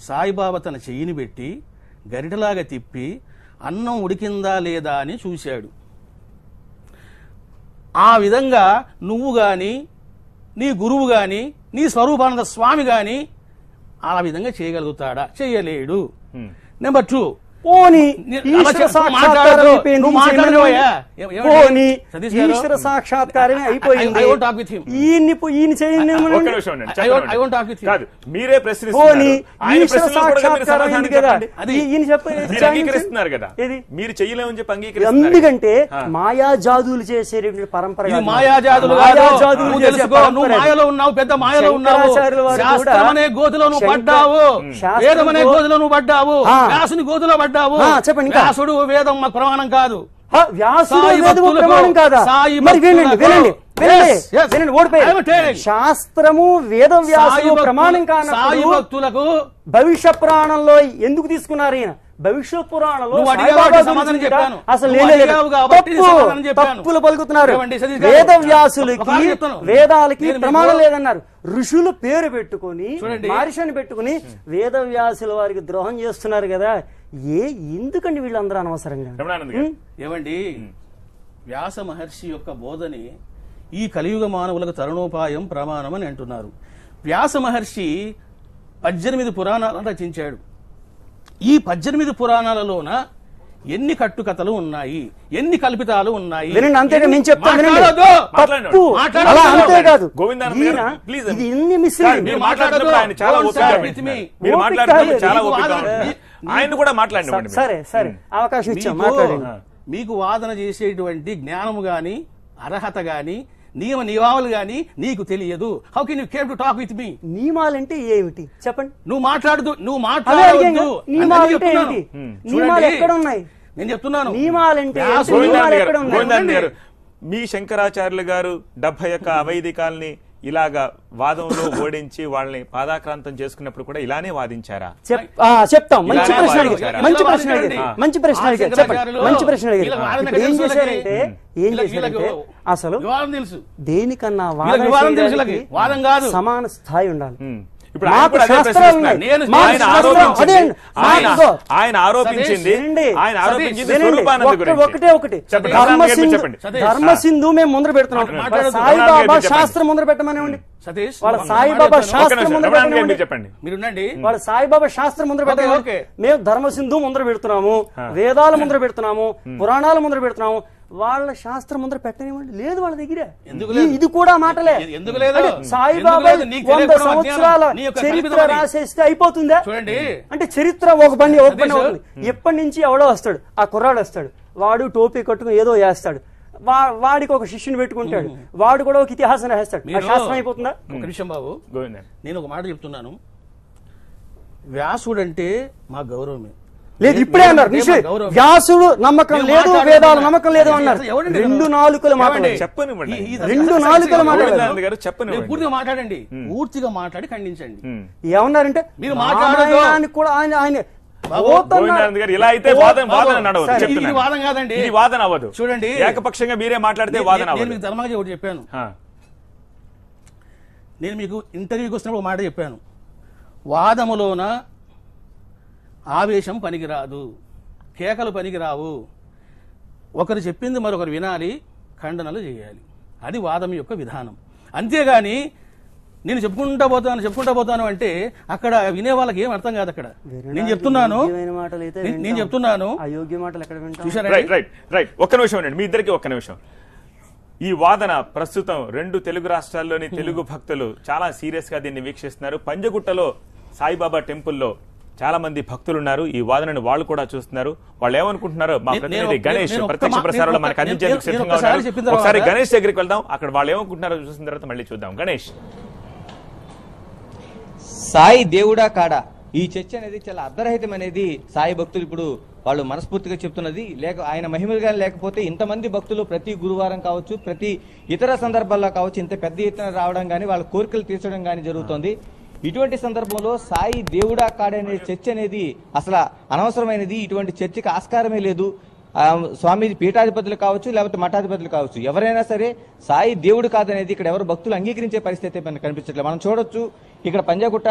Speaker 3: సాయిబాబా తన చెయ్యిని పెట్టి గరిటలాగా తిప్పి అన్నం ఉడికిందా లేదా అని చూశాడు. ఆ విధంగా నువ్వు గాని నీ గురువు గాని నీ స్వరూపానంద స్వామి గాని ఆ విధంగా చేయగలుగుతాడా? చేయలేడు. Number two.
Speaker 2: పోని ఈశ్వర సాక్షాత్కారం? పోని సాక్షాత్కారమే అయిపోయింది. ఈయన్ని ఈయన.
Speaker 1: కాదు మీరే
Speaker 2: పోని ఈశ్వర
Speaker 1: మీరు
Speaker 2: సాక్షాత్కారం అయింది కదా. ఈయన చెప్ప
Speaker 1: కదా. మీరు
Speaker 2: ఎందుకంటే
Speaker 1: ఆ.
Speaker 2: మాయాజాదులు చేసేటువంటి పరంపర కాదు.
Speaker 3: మాయాజాదులు నువ్వు
Speaker 2: చేసే
Speaker 3: మాయలో ఉన్నావు పెద్ద మాయలో ఉన్నావు. శాస్త్రం అనే గోతులో నువ్వు
Speaker 2: శంకర-
Speaker 3: పడ్డావు. వేదం అనే
Speaker 2: గో-
Speaker 3: గోతులో నువ్వు పడ్డావు. వ్యాసుని గోతులో పడ్డావు.
Speaker 2: ఆ, చెప్పండి.
Speaker 3: వ్యాసుడు వేదం మాకు ప్రమాణం కాదు.
Speaker 2: వ్యాసుడు వేదము ప్రమాణం కాదా? మరి వినండి వినండి. శాస్త్రము వేద వ్యాసుడు ప్రమాణం
Speaker 3: భక్తులకు
Speaker 2: భవిష్య పురాణంలో ఎందుకు తీసుకున్నారు ఈయన? భవిష్య పురాణంలో. అసలు
Speaker 3: నువ్వు
Speaker 2: లేనే లేదు.
Speaker 3: అడిగావు కాబట్టి
Speaker 2: తప్పు
Speaker 3: సమాధానం చెప్పాను.
Speaker 2: తప్పులు పలుకుతున్నారు
Speaker 3: ఏమండి, సతీష్ గారు?
Speaker 2: వేద వ్యాసులకి. వేదాలకి ప్రమాణం లేదన్నారు ఋషులు పేరు పెట్టుకొని. మహర్షిని పెట్టుకుని వేద వ్యాసుల వారికి ద్రోహం చేస్తున్నారు కదా ఏ ఎందుకండి వీళ్ళందరూ అనవసరంగా
Speaker 3: ఏమండి వ్యాస మహర్షి యొక్క బోధని ఈ కలియుగ మానవులకు తరుణోపాయం ప్రమాణం అని అంటున్నారు వ్యాస మహర్షి పద్దెనిమిది పురాణాలను రచించాడు ఈ పద్దెనిమిది పురాణాలలోన ఎన్ని కట్టుకథలు ఉన్నాయి? ఎన్ని కల్పితాలు ఉన్నాయి?
Speaker 2: వినండి అంతేగా. తప్పు. అలా అంతేకాదు. ఇది ఎన్ని
Speaker 1: ఆయన ఆయన కూడా మాట్లాడండి
Speaker 2: సరే సరే అవకాశం ఇచ్చాం
Speaker 3: మీకు-
Speaker 2: మాట్లాడండి.
Speaker 3: మీకు వాదన చేసేటువంటి జ్ఞానము గాని అర్హత గాని నియమ నియమాలు గాని నీకు తెలియదు. How can you came to talk with me
Speaker 2: నియమాలంటే ఏమిటి? చెప్పండి.
Speaker 3: నువ్వు మాట్లాడదు నువ్వు మాట్లాడవద్దు.
Speaker 2: కదా, నియమాలు అంటే. ఏంటి? నియమాలు ఎక్కడ ఉన్నాయి?
Speaker 3: నేను చెప్తున్నాను.
Speaker 2: నియమాలంటే నియమాలు ఎక్కడ ఉన్నాయి?
Speaker 1: మీ శంకరాచార్యులు గారు డెబ్బై యొక్క అవైదికాల్ని ఇలాగా వాదంలో ఓడించి వాళ్ళని పాదాక్రాంతం చేసుకున్నప్పుడు కూడా ఇలానే వాదించారా?
Speaker 2: చెప్తాం. మంచి ప్రశ్న అడిగారు? మంచి ప్రశ్న అడిగారు. మంచి ప్రశ్న అడిగారు. చెప్పండి. మంచి ప్రశ్న అడిగారు. ఏం చేశారంటే ఏం చేశారంటే అసలు దేనికన్నా వాదన. సమాన స్థాయి ఉండాలి.
Speaker 1: ఇప్పుడు ఆయన ఆరోపించింది. ఆయన ఆరోపించింది.
Speaker 2: ఒకటే ఒకటి.
Speaker 1: చెప్పండి.
Speaker 2: ధర్మ సింధు మేము ముందర పెడుతున్నాం. సాయిబాబా. శాస్త్రం ముందర పెట్టమనివ్వండి
Speaker 3: సతీష్
Speaker 2: వాళ్ళ సాయిబాబా శాస్త్రం ముందర పెట్టమనివ్వండి
Speaker 1: చెప్పండి.
Speaker 2: వాళ్ళ సాయిబాబా శాస్త్రం ముందర
Speaker 3: ఓకే.
Speaker 2: మేము ధర్మ సింధు ముందర పెడుతున్నాము. వేదాల ముందర పెడుతున్నాము. పురాణాల ముందర పెడుతున్నాము. వాళ్ళ శాస్త్రం ముందర పెట్టనివ్వండి లేదు వాళ్ళ దగ్గర.
Speaker 3: ఎందుకు
Speaker 2: ఈ-
Speaker 3: లేదు?
Speaker 2: ఇది కూడా మాటలే.
Speaker 3: ఎందుకు లేదు?
Speaker 2: అంటే సాయిబాబా వంద సంవత్సరాల చరిత్ర. రాసేస్తే అయిపోతుందా?
Speaker 3: చూడండి.
Speaker 2: అంటే చరిత్ర ఒక బండి ఒక బండి అవుతుంది. ఎప్పటి నుంచి ఎవడో వస్తాడు ఆ కుర్రాడు వస్తాడు. వాడు టోపీ కట్టుకుని ఏదో వేస్తాడు వా- వాడికి ఒక శిష్యుని పెట్టుకుంటాడు. వాడు కూడా ఒక ఇతిహాసం రాస్తాడు శాస్త్రం అయిపోతుందా?
Speaker 3: ఒక నిమిషం బాబు. నేను ఒక మాట చెప్తున్నాను. వ్యాసుడంటే మా గౌరవమే.
Speaker 2: లేదు ఇప్పుడే
Speaker 3: నేను-
Speaker 2: అన్నారు నిషే. వ్యాసుడు నమ్మకం లేదు. వేదాలు నమ్మకం లేదు అన్నారు రెండు
Speaker 3: నేను?
Speaker 2: నాలుకల మాట
Speaker 3: ఏమండి?
Speaker 1: చెప్పనివ్వండి.
Speaker 3: ఈ- ఈ-
Speaker 2: రెండు నాలుకలు మాట్లాడారు.
Speaker 3: మీరు పూర్తిగా మాట్లాడండి పూర్తిగా మాట్లాడి ఖండించండి.
Speaker 2: ఏమన్నారంటే
Speaker 3: మీరు మాట్లాడొద్దు.
Speaker 2: రామాయణానికి కూడా ఆయన ఆయన
Speaker 1: ఇలా అయితే వాదన వాదన నడవదు.
Speaker 3: వాదన కాదండి.
Speaker 1: ఇది వాదన అవ్వదు
Speaker 3: చూడండి.
Speaker 1: ఏకపక్షంగా మీరే మాట్లాడితే
Speaker 3: నేను-
Speaker 1: వాదన
Speaker 3: నేను
Speaker 1: అవ్వదు
Speaker 3: ధర్మంగా ఒకటి చెప్పాను. నేను మీకు ఇంటర్వ్యూకి వచ్చినప్పుడు మాట చెప్పాను వాదములోన ఆవేశం పనికిరాదు. కేకలు పనికిరావు. ఒకరు చెప్పింది మరొకరు వినాలి ఖండనలు చేయాలి. అది వాదం యొక్క విధానం. అంతేగాని నేను చెప్పుకుంటా పోతాను చెప్పుకుంటా పోతాను అంటే అక్కడ వినే వాళ్ళకి ఏం అర్థం కాదు అక్కడ. నేను చెప్తున్నాను.
Speaker 2: యోగ్యమైన మాటలు అయితే
Speaker 3: నేను-. చెప్తున్నాను.
Speaker 2: అయోగ్య మాటలు ఎక్కడ
Speaker 1: రైట్ రైట్ రైట్ ఒక్క నిమిషం ఉండండి మీ ఇద్దరికి ఒక్క నిమిషం. ఈ వాదన ప్రస్తుతం రెండు తెలుగు రాష్ట్రాల్లోని తెలుగు భక్తులు చాలా సీరియస్గా దీన్ని వీక్షిస్తున్నారు. పంజగుట్టలో సాయిబాబా టెంపుల్లో చాలా మంది భక్తులు ఉన్నారు ఈ వాదనని వాళ్ళు కూడా చూస్తున్నారు. వాళ్ళు ఏమనుకుంటున్నారో మా ప్రతినిధి గణేష్ ప్రత్యక్ష ప్రసారంలో మనకు అందించేందుకు సిద్ధంగా ఉన్నారు. ఒకసారి గణేష్ దగ్గరికి వెళ్దాం. అక్కడ వాళ్ళు ఏమనుకుంటున్నారో చూసిన తర్వాత మళ్ళీ చూద్దాం. గణేష్.
Speaker 4: సాయి దేవుడా కాడా. ఈ చర్చ అనేది చాలా అర్ధరహితం అనేది సాయి భక్తులు ఇప్పుడు వాళ్ళు మనస్ఫూర్తిగా చెప్తున్నది. లేక ఆయన మహిమలు కానీ లేకపోతే ఇంతమంది భక్తులు ప్రతి గురువారం కావచ్చు ప్రతి ఇతర సందర్భాల్లో కావచ్చు ఇంత పెద్ద ఎత్తున రావడం కానీ వాళ్ళ కోరికలు తీర్చడం కానీ జరుగుతుంది. ఇటువంటి సందర్భంలో సాయి దేవుడా కాడనే చర్చ అనేది అసలు అనవసరమైనది. ఇటువంటి చర్చకి ఆస్కారమే లేదు. స్వామి పీఠాధిపతులు కావచ్చు లేకపోతే మఠాధిపతులు కావచ్చు. ఎవరైనా సరే సాయి దేవుడు కాదనేది ఇక్కడ ఎవరు భక్తులు అంగీకరించే పరిస్థితి మనకు కనిపించట్లేదు. మనం చూడొచ్చు ఇక్కడ పంజాగుట్ట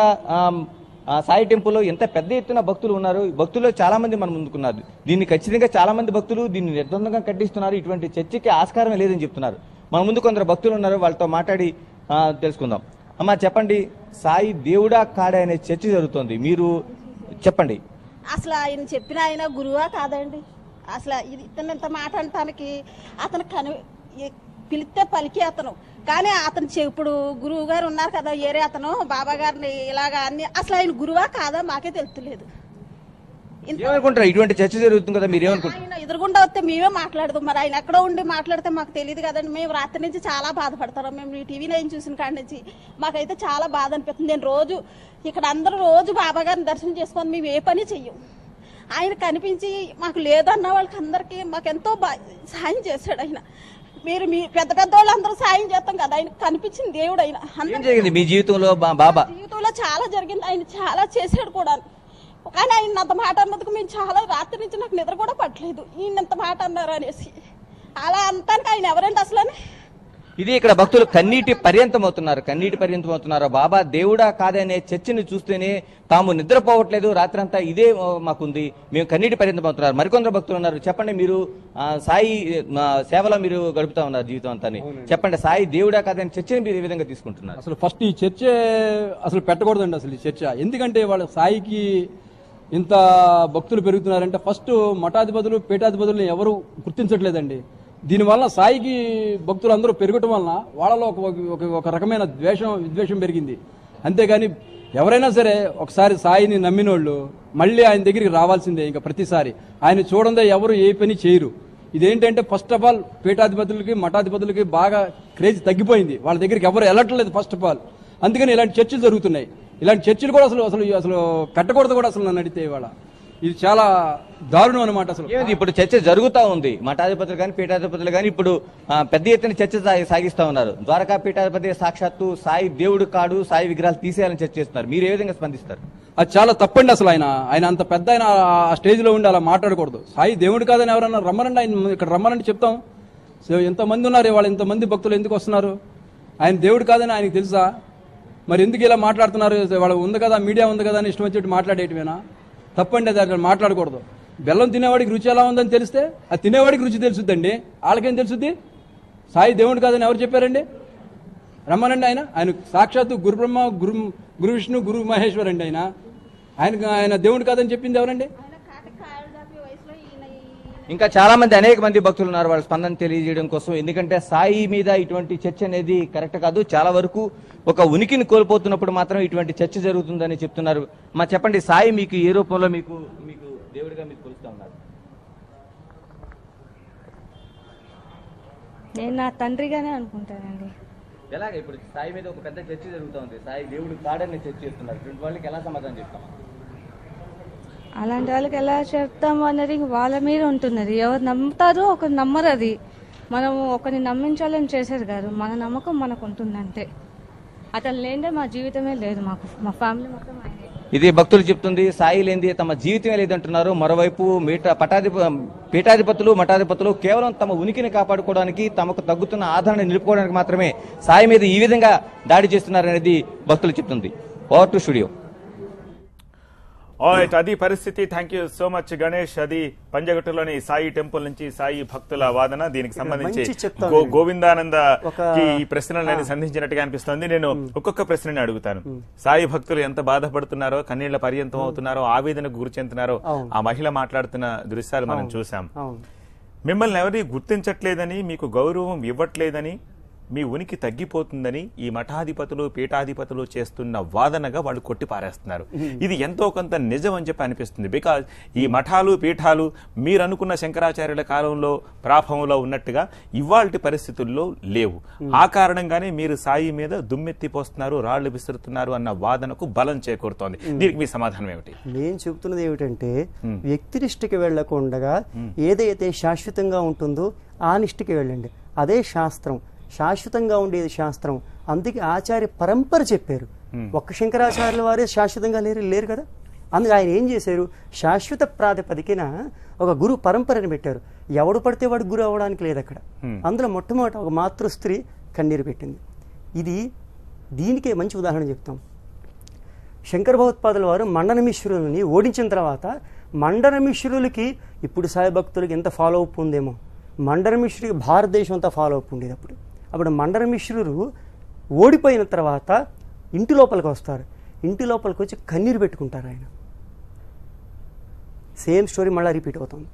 Speaker 4: సాయి టెంపుల్లో ఎంత పెద్ద ఎత్తున భక్తులు ఉన్నారు. భక్తుల్లో చాలా మంది మన ముందుకున్నారు. దీన్ని ఖచ్చితంగా చాలా మంది భక్తులు దీన్ని నిర్బంధంగా కట్టిస్తున్నారు. ఇటువంటి చర్చకి ఆస్కారమే లేదని చెప్తున్నారు. మన ముందు కొందరు భక్తులు ఉన్నారు. వాళ్ళతో మాట్లాడి తెలుసుకుందాం. అమ్మ చెప్పండి. సాయి దేవుడా కాడా అనే చర్చ జరుగుతుంది. మీరు చెప్పండి.
Speaker 5: అసలు ఆయన చెప్పిన ఆయన గురువా కాదండి? అసలు ఇది ఇతను ఇంత మాట అంటానికి అతను కను పిలిస్తే పలికి అతను. కానీ అతను చె- ఇప్పుడు గురువు గారు ఉన్నారు కదా ఏరే అతను బాబా గారిని ఇలాగా అన్ని అసలు ఆయన గురువా కాదా? మాకే తెలుస్తలేదు
Speaker 4: ఏమనుకుంటారు ఇటువంటి చర్చ జరుగుతుంది కదా మీరు ఏమనుకుంటారు
Speaker 5: ఆయన ఎదురుగుండా వస్తే మేమే మాట్లాడదాం. మరి ఆయన ఎక్కడో ఉండి మాట్లాడితే మాకు తెలియదు కదండి. మేము రాత్రి నుంచి చాలా బాధపడతాం. మేము ఈ టీవీ నైన్ చూసిన కాడి నుంచి మాకైతే చాలా బాధ అనిపిస్తుంది. నేను రోజు ఇక్కడ అందరూ రోజు బాబా గారిని దర్శనం చేసుకొని మేము ఏ పని చెయ్యం. ఆయన కనిపించి మాకు లేదన్న వాళ్ళకి అందరికీ మాకు ఎంతో సాయం చేశాడు ఆయన. మీరు మీ పెద్ద పెద్ద వాళ్ళందరూ సాయం చేస్తాం కదా ఆయన కనిపించిన దేవుడు ఆయన.
Speaker 4: ఏం జరిగింది మీ జీవితంలో బా- బాబా?
Speaker 5: జీవితంలో చాలా జరిగింది. ఆయన చాలా చేశాడు కూడా. కానీ ఆయన అంత మాట అన్నందుకు మేము చాలా రాత్రి నుంచి నాకు నిద్ర కూడా పట్టలేదు. ఈయన ఇంత మాట అన్నారు అనేసి. అలా అంతానికి ఆయన ఎవరండి అసలు అని
Speaker 4: ఇది ఇక్కడ భక్తులు కన్నీటి పర్యంతం అవుతున్నారు కన్నీటి పర్యంతం అవుతున్నారు బాబా దేవుడా కాదనే చర్చని చూస్తేనే తాము నిద్రపోవట్లేదు. రాత్రంతా ఇదే మాకుంది. మేము కన్నీటి పర్యంతం అవుతున్నారు మరికొందరు భక్తులు ఉన్నారు. చెప్పండి మీరు సాయి సేవలో మీరు గడుపుతా ఉన్నారు జీవితం అంతా చెప్పండి సాయి దేవుడా కాదనే చర్చని మీరు ఏ విధంగా తీసుకుంటున్నారు?
Speaker 6: అసలు ఫస్ట్ ఈ చర్చ అసలు పెట్టకూడదండి అసలు ఈ చర్చ. ఎందుకంటే వాళ్ళ సాయికి ఇంత భక్తులు పెరుగుతున్నారంటే ఫస్ట్ మఠాధిపతులు పీఠాధిపతులను ఎవరు గుర్తించట్లేదండి. దీనివల్ల సాయికి భక్తులు అందరూ పెరగటం వలన వాళ్ళలో ఒక ఒక- ఒక రకమైన ద్వేషం విద్వేషం పెరిగింది. అంతేగాని ఎవరైనా సరే ఒకసారి సాయిని నమ్మినోళ్ళు మళ్ళీ ఆయన దగ్గరికి రావాల్సిందే ఇంకా ప్రతిసారి. ఆయన చూడందే ఎవరు ఏ పని చేయరు. ఇదేంటంటే ఫస్ట్ ఆఫ్ ఆల్ పీఠాధిపతులకి మఠాధిపతులకి బాగా క్రేజ్ తగ్గిపోయింది. వాళ్ళ దగ్గరికి ఎవరు వెళ్ళట్లేదు ఫస్ట్ ఆఫ్ ఆల్. అందుకని ఇలాంటి చర్చలు జరుగుతున్నాయి. ఇలాంటి చర్చలు కూడా అసలు అసలు అసలు పెట్టకూడదు కూడా అసలు నన్ను అడిగితే ఇవాళ. ఇది చాలా దారుణం అనమాట అసలు.
Speaker 4: ఇప్పుడు చర్చ జరుగుతా ఉంది. మఠాధిపతులు కానీ పీఠాధిపతులు కానీ ఇప్పుడు పెద్ద ఎత్తున చర్చ సాగిస్తా ఉన్నారు. ద్వారకా పీఠాధిపతి సాక్షాత్తు సాయి దేవుడు కాడు సాయి విగ్రహాలు తీసేయాలని చర్చ చేస్తున్నారు. మీరు ఏ విధంగా స్పందిస్తారు?
Speaker 6: అది చాలా తప్పండి అసలు ఆయన. ఆయన అంత పెద్ద ఆయన ఆ స్టేజ్లో ఉండి అలా మాట్లాడకూడదు. సాయి దేవుడు కాదని ఎవరన్నా రమ్మనండి ఆయన ఇక్కడ రమ్మనండి చెప్తాం. సో ఎంతమంది ఉన్నారు వాళ్ళు ఇంతమంది భక్తులు ఎందుకు వస్తున్నారు? ఆయన దేవుడు కాదని ఆయనకు తెలుసా? మరి ఎందుకు ఇలా మాట్లాడుతున్నారు? వాళ్ళు ఉంది కదా మీడియా ఉంది కదా అని ఇష్టం వచ్చేట్టు మాట్లాడేయటమేనా తప్పండి అది అట్లా మాట్లాడకూడదు. బెల్లం తినేవాడికి రుచి ఎలా ఉందని తెలిస్తే అది తినేవాడికి రుచి తెలుసుద్దండి. వాళ్ళకేం తెలుసుద్ది? సాయి దేవుడు కాదని ఎవరు చెప్పారండి? రమ్మనండి ఆయన. ఆయన సాక్షాత్తు గురుబ్రహ్మ గురు గురు విష్ణు గురు మహేశ్వర్ అండి ఆయన. ఆయన ఆయన దేవుడు కాదని చెప్పింది ఎవరండి?
Speaker 4: ఇంకా చాలా మంది అనేక మంది భక్తులు ఉన్నారు. వాళ్ళ స్పందన తెలియజేయడం కోసం. ఎందుకంటే సాయి మీద ఇటువంటి చర్చ అనేది కరెక్ట్ కాదు. చాలా వరకు ఒక ఉనికిని కోల్పోతున్నప్పుడు మాత్రం ఇటువంటి చర్చ జరుగుతుందని చెప్తున్నారు. మా చెప్పండి సాయి మీకు ఏ రూపంలో మీకు మీకు దేవుడిగా మీకు కొలుస్తా ఉన్నారు?
Speaker 7: నేను నా తండ్రిగానే అనుకుంటానండి.
Speaker 4: ఎలాగ ఇప్పుడు సాయి మీద ఒక పెద్ద చర్చ జరుగుతూ ఉంది. సాయి దేవుడు కాడని చర్చ చేస్తున్నారు. ఇటువంటి వాళ్ళకి ఎలా సమాధానం చెప్తాం?
Speaker 7: అలాంటి వాళ్ళకి ఎలా చెప్తాము అనేది వాళ్ళ మీద ఉంటున్నది. ఎవరు నమ్ముతారో ఒకరు నమ్మరు అది. మనం ఒకరిని నమ్మించాలని చేసేది కాదు. మన నమ్మకం మనకు ఉంటుందంటే అతను లేదే మా జీవితమే లేదు మాకు. మా ఫ్యామిలీ మొత్తం ఆయనే.
Speaker 4: ఇది భక్తులు చెప్తుంది సాయి లేనిది తమ జీవితమే లేదంటున్నారు. మరోవైపు మీట పటాధిప పీఠాధిపతులు మఠాధిపతులు కేవలం తమ ఉనికిని కాపాడుకోవడానికి తమకు తగ్గుతున్న ఆదరణ నిలుపుకోవడానికి మాత్రమే సాయి మీద ఈ విధంగా దాడి చేస్తున్నారనేది భక్తులు చెప్తుంది. Over to studio.
Speaker 1: అది పరిస్థితి thank you so much Ganesh అది పంజగట్టులోని సాయి టెంపుల్ నుంచి సాయి భక్తుల వాదన దీనికి సంబంధించి. గోవిందానంద ఈ ప్రశ్నలని సంధించినట్టుగా అనిపిస్తోంది. నేను ఒక్కొక్క ప్రశ్నని అడుగుతాను. సాయి భక్తులు ఎంత బాధపడుతున్నారో కన్నీళ్ళ పర్యంతం అవుతున్నారో ఆవేదనకు గురి చెందుతున్నారో. ఆ మహిళ మాట్లాడుతున్న దృశ్యాలు మనం చూసాం మిమ్మల్ని ఎవరి గుర్తించట్లేదని మీకు గౌరవం ఇవ్వట్లేదని మీ ఉనికి తగ్గిపోతుందని ఈ మఠాధిపతులు పీఠాధిపతులు చేస్తున్న వాదనగా వాళ్ళు కొట్టి పారేస్తున్నారు. ఇది ఎంతో కొంత నిజం అని చెప్పి అనిపిస్తుంది. బికాజ్ ఈ మఠాలు పీఠాలు మీరు అనుకున్న శంకరాచార్యుల కాలంలో ప్రాభవంలో ఉన్నట్టుగా ఇవాల్టి పరిస్థితుల్లో లేవు. ఆ కారణంగానే మీరు సాయి మీద దుమ్మెత్తిపోస్తున్నారు రాళ్ళు విసురుతున్నారు అన్న వాదనకు బలం చేకూరుతోంది. దీనికి మీ సమాధానం ఏమిటి?
Speaker 2: నేను చెబుతున్నది ఏమిటంటే వ్యక్తినిష్ఠకి వెళ్ళకుండా ఏదైతే శాశ్వతంగా ఉంటుందో ఆ నిష్ఠకి వెళ్ళండి. అదే శాస్త్రం. శాశ్వతంగా ఉండేది శాస్త్రం. అందుకే ఆచార్య పరంపర చెప్పారు. ఒక్క శంకరాచార్యుల వారే శాశ్వతంగా లేరు లేరు కదా? అందుకు ఆయన ఏం చేశారు? శాశ్వత ప్రాతిపదికన ఒక గురు పరంపరని పెట్టారు. ఎవడు పడితే వాడు గురు అవ్వడానికి లేదు అక్కడ. అందులో మొట్టమొదట ఒక మాతృ స్త్రీ కన్నీరు పెట్టింది. ఇది దీనికే మంచి ఉదాహరణ చెప్తాం. శంకర భగవత్పాదుల వారు మండన మిశ్రులని ఓడించిన తర్వాత మండన మిశ్రులకి ఇప్పుడు సాయి భక్తులకి ఎంత ఫాలో అప్ ఉందేమో. మండన భారతదేశం అంతా ఫాలో అప్ ఉండేది అప్పుడు. అప్పుడు మండరమిశ్రుడు ఓడిపోయిన తర్వాత ఇంటి లోపలికి వస్తారు. ఇంటి లోపలికి వచ్చి కన్నీరు పెట్టుకుంటారు ఆయన. సేమ్ స్టోరీ మళ్ళీ రిపీట్ అవుతుంది.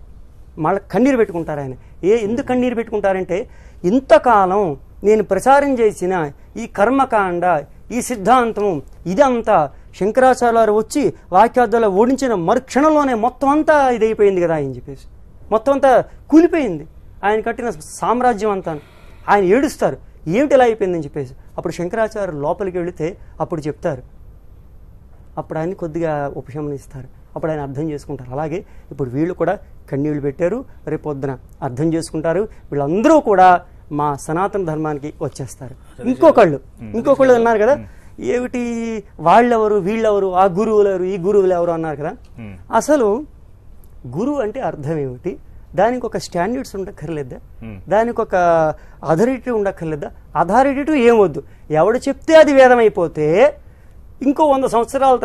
Speaker 2: మళ్ళీ కన్నీరు పెట్టుకుంటారు ఆయన. ఏ ఎందుకు కన్నీరు పెట్టుకుంటారంటే ఇంతకాలం నేను ప్రచారం చేసిన ఈ కర్మకాండ ఈ సిద్ధాంతం ఇదంతా శంకరాచార్యులు వచ్చి వాక్యార్థాలు ఓడించిన మరుక్షణంలోనే మొత్తం అంతా ఇది అయిపోయింది కదా అని చెప్పేసి. మొత్తం అంతా కూలిపోయింది. ఆయన కట్టిన సామ్రాజ్యం అంతా. ఆయన ఏడుస్తారు. ఏమిటి ఇలా అయిపోయిందని చెప్పేసి. అప్పుడు శంకరాచార్య లోపలికి వెళితే అప్పుడు చెప్తారు. అప్పుడు ఆయన కొద్దిగా ఉపశమనిస్తారు అప్పుడు ఆయన అర్థం చేసుకుంటారు. అలాగే ఇప్పుడు వీళ్ళు కూడా కన్నీళ్ళు పెట్టారు. రేపు పొద్దున అర్థం చేసుకుంటారు. వీళ్ళందరూ కూడా మా సనాతన ధర్మానికి వచ్చేస్తారు. ఇంకొకళ్ళు. ఇంకొకళ్ళు అన్నారు కదా ఏమిటి వాళ్ళెవరు వీళ్ళెవరు ఆ గురువులు ఎవరు ఈ గురువులు ఎవరు అన్నారు కదా. అసలు గురువు అంటే అర్థం ఏమిటి? దానికి ఒక స్టాండర్డ్స్ ఉండక్కర్లేదా? దానికి ఒక అథారిటీ ఉండక్కర్లేదా? అథారిటీ ఏమొద్దు ఎవడు చెప్తే అది వేదం అయిపోతే ఇంకో వంద సంవత్సరాల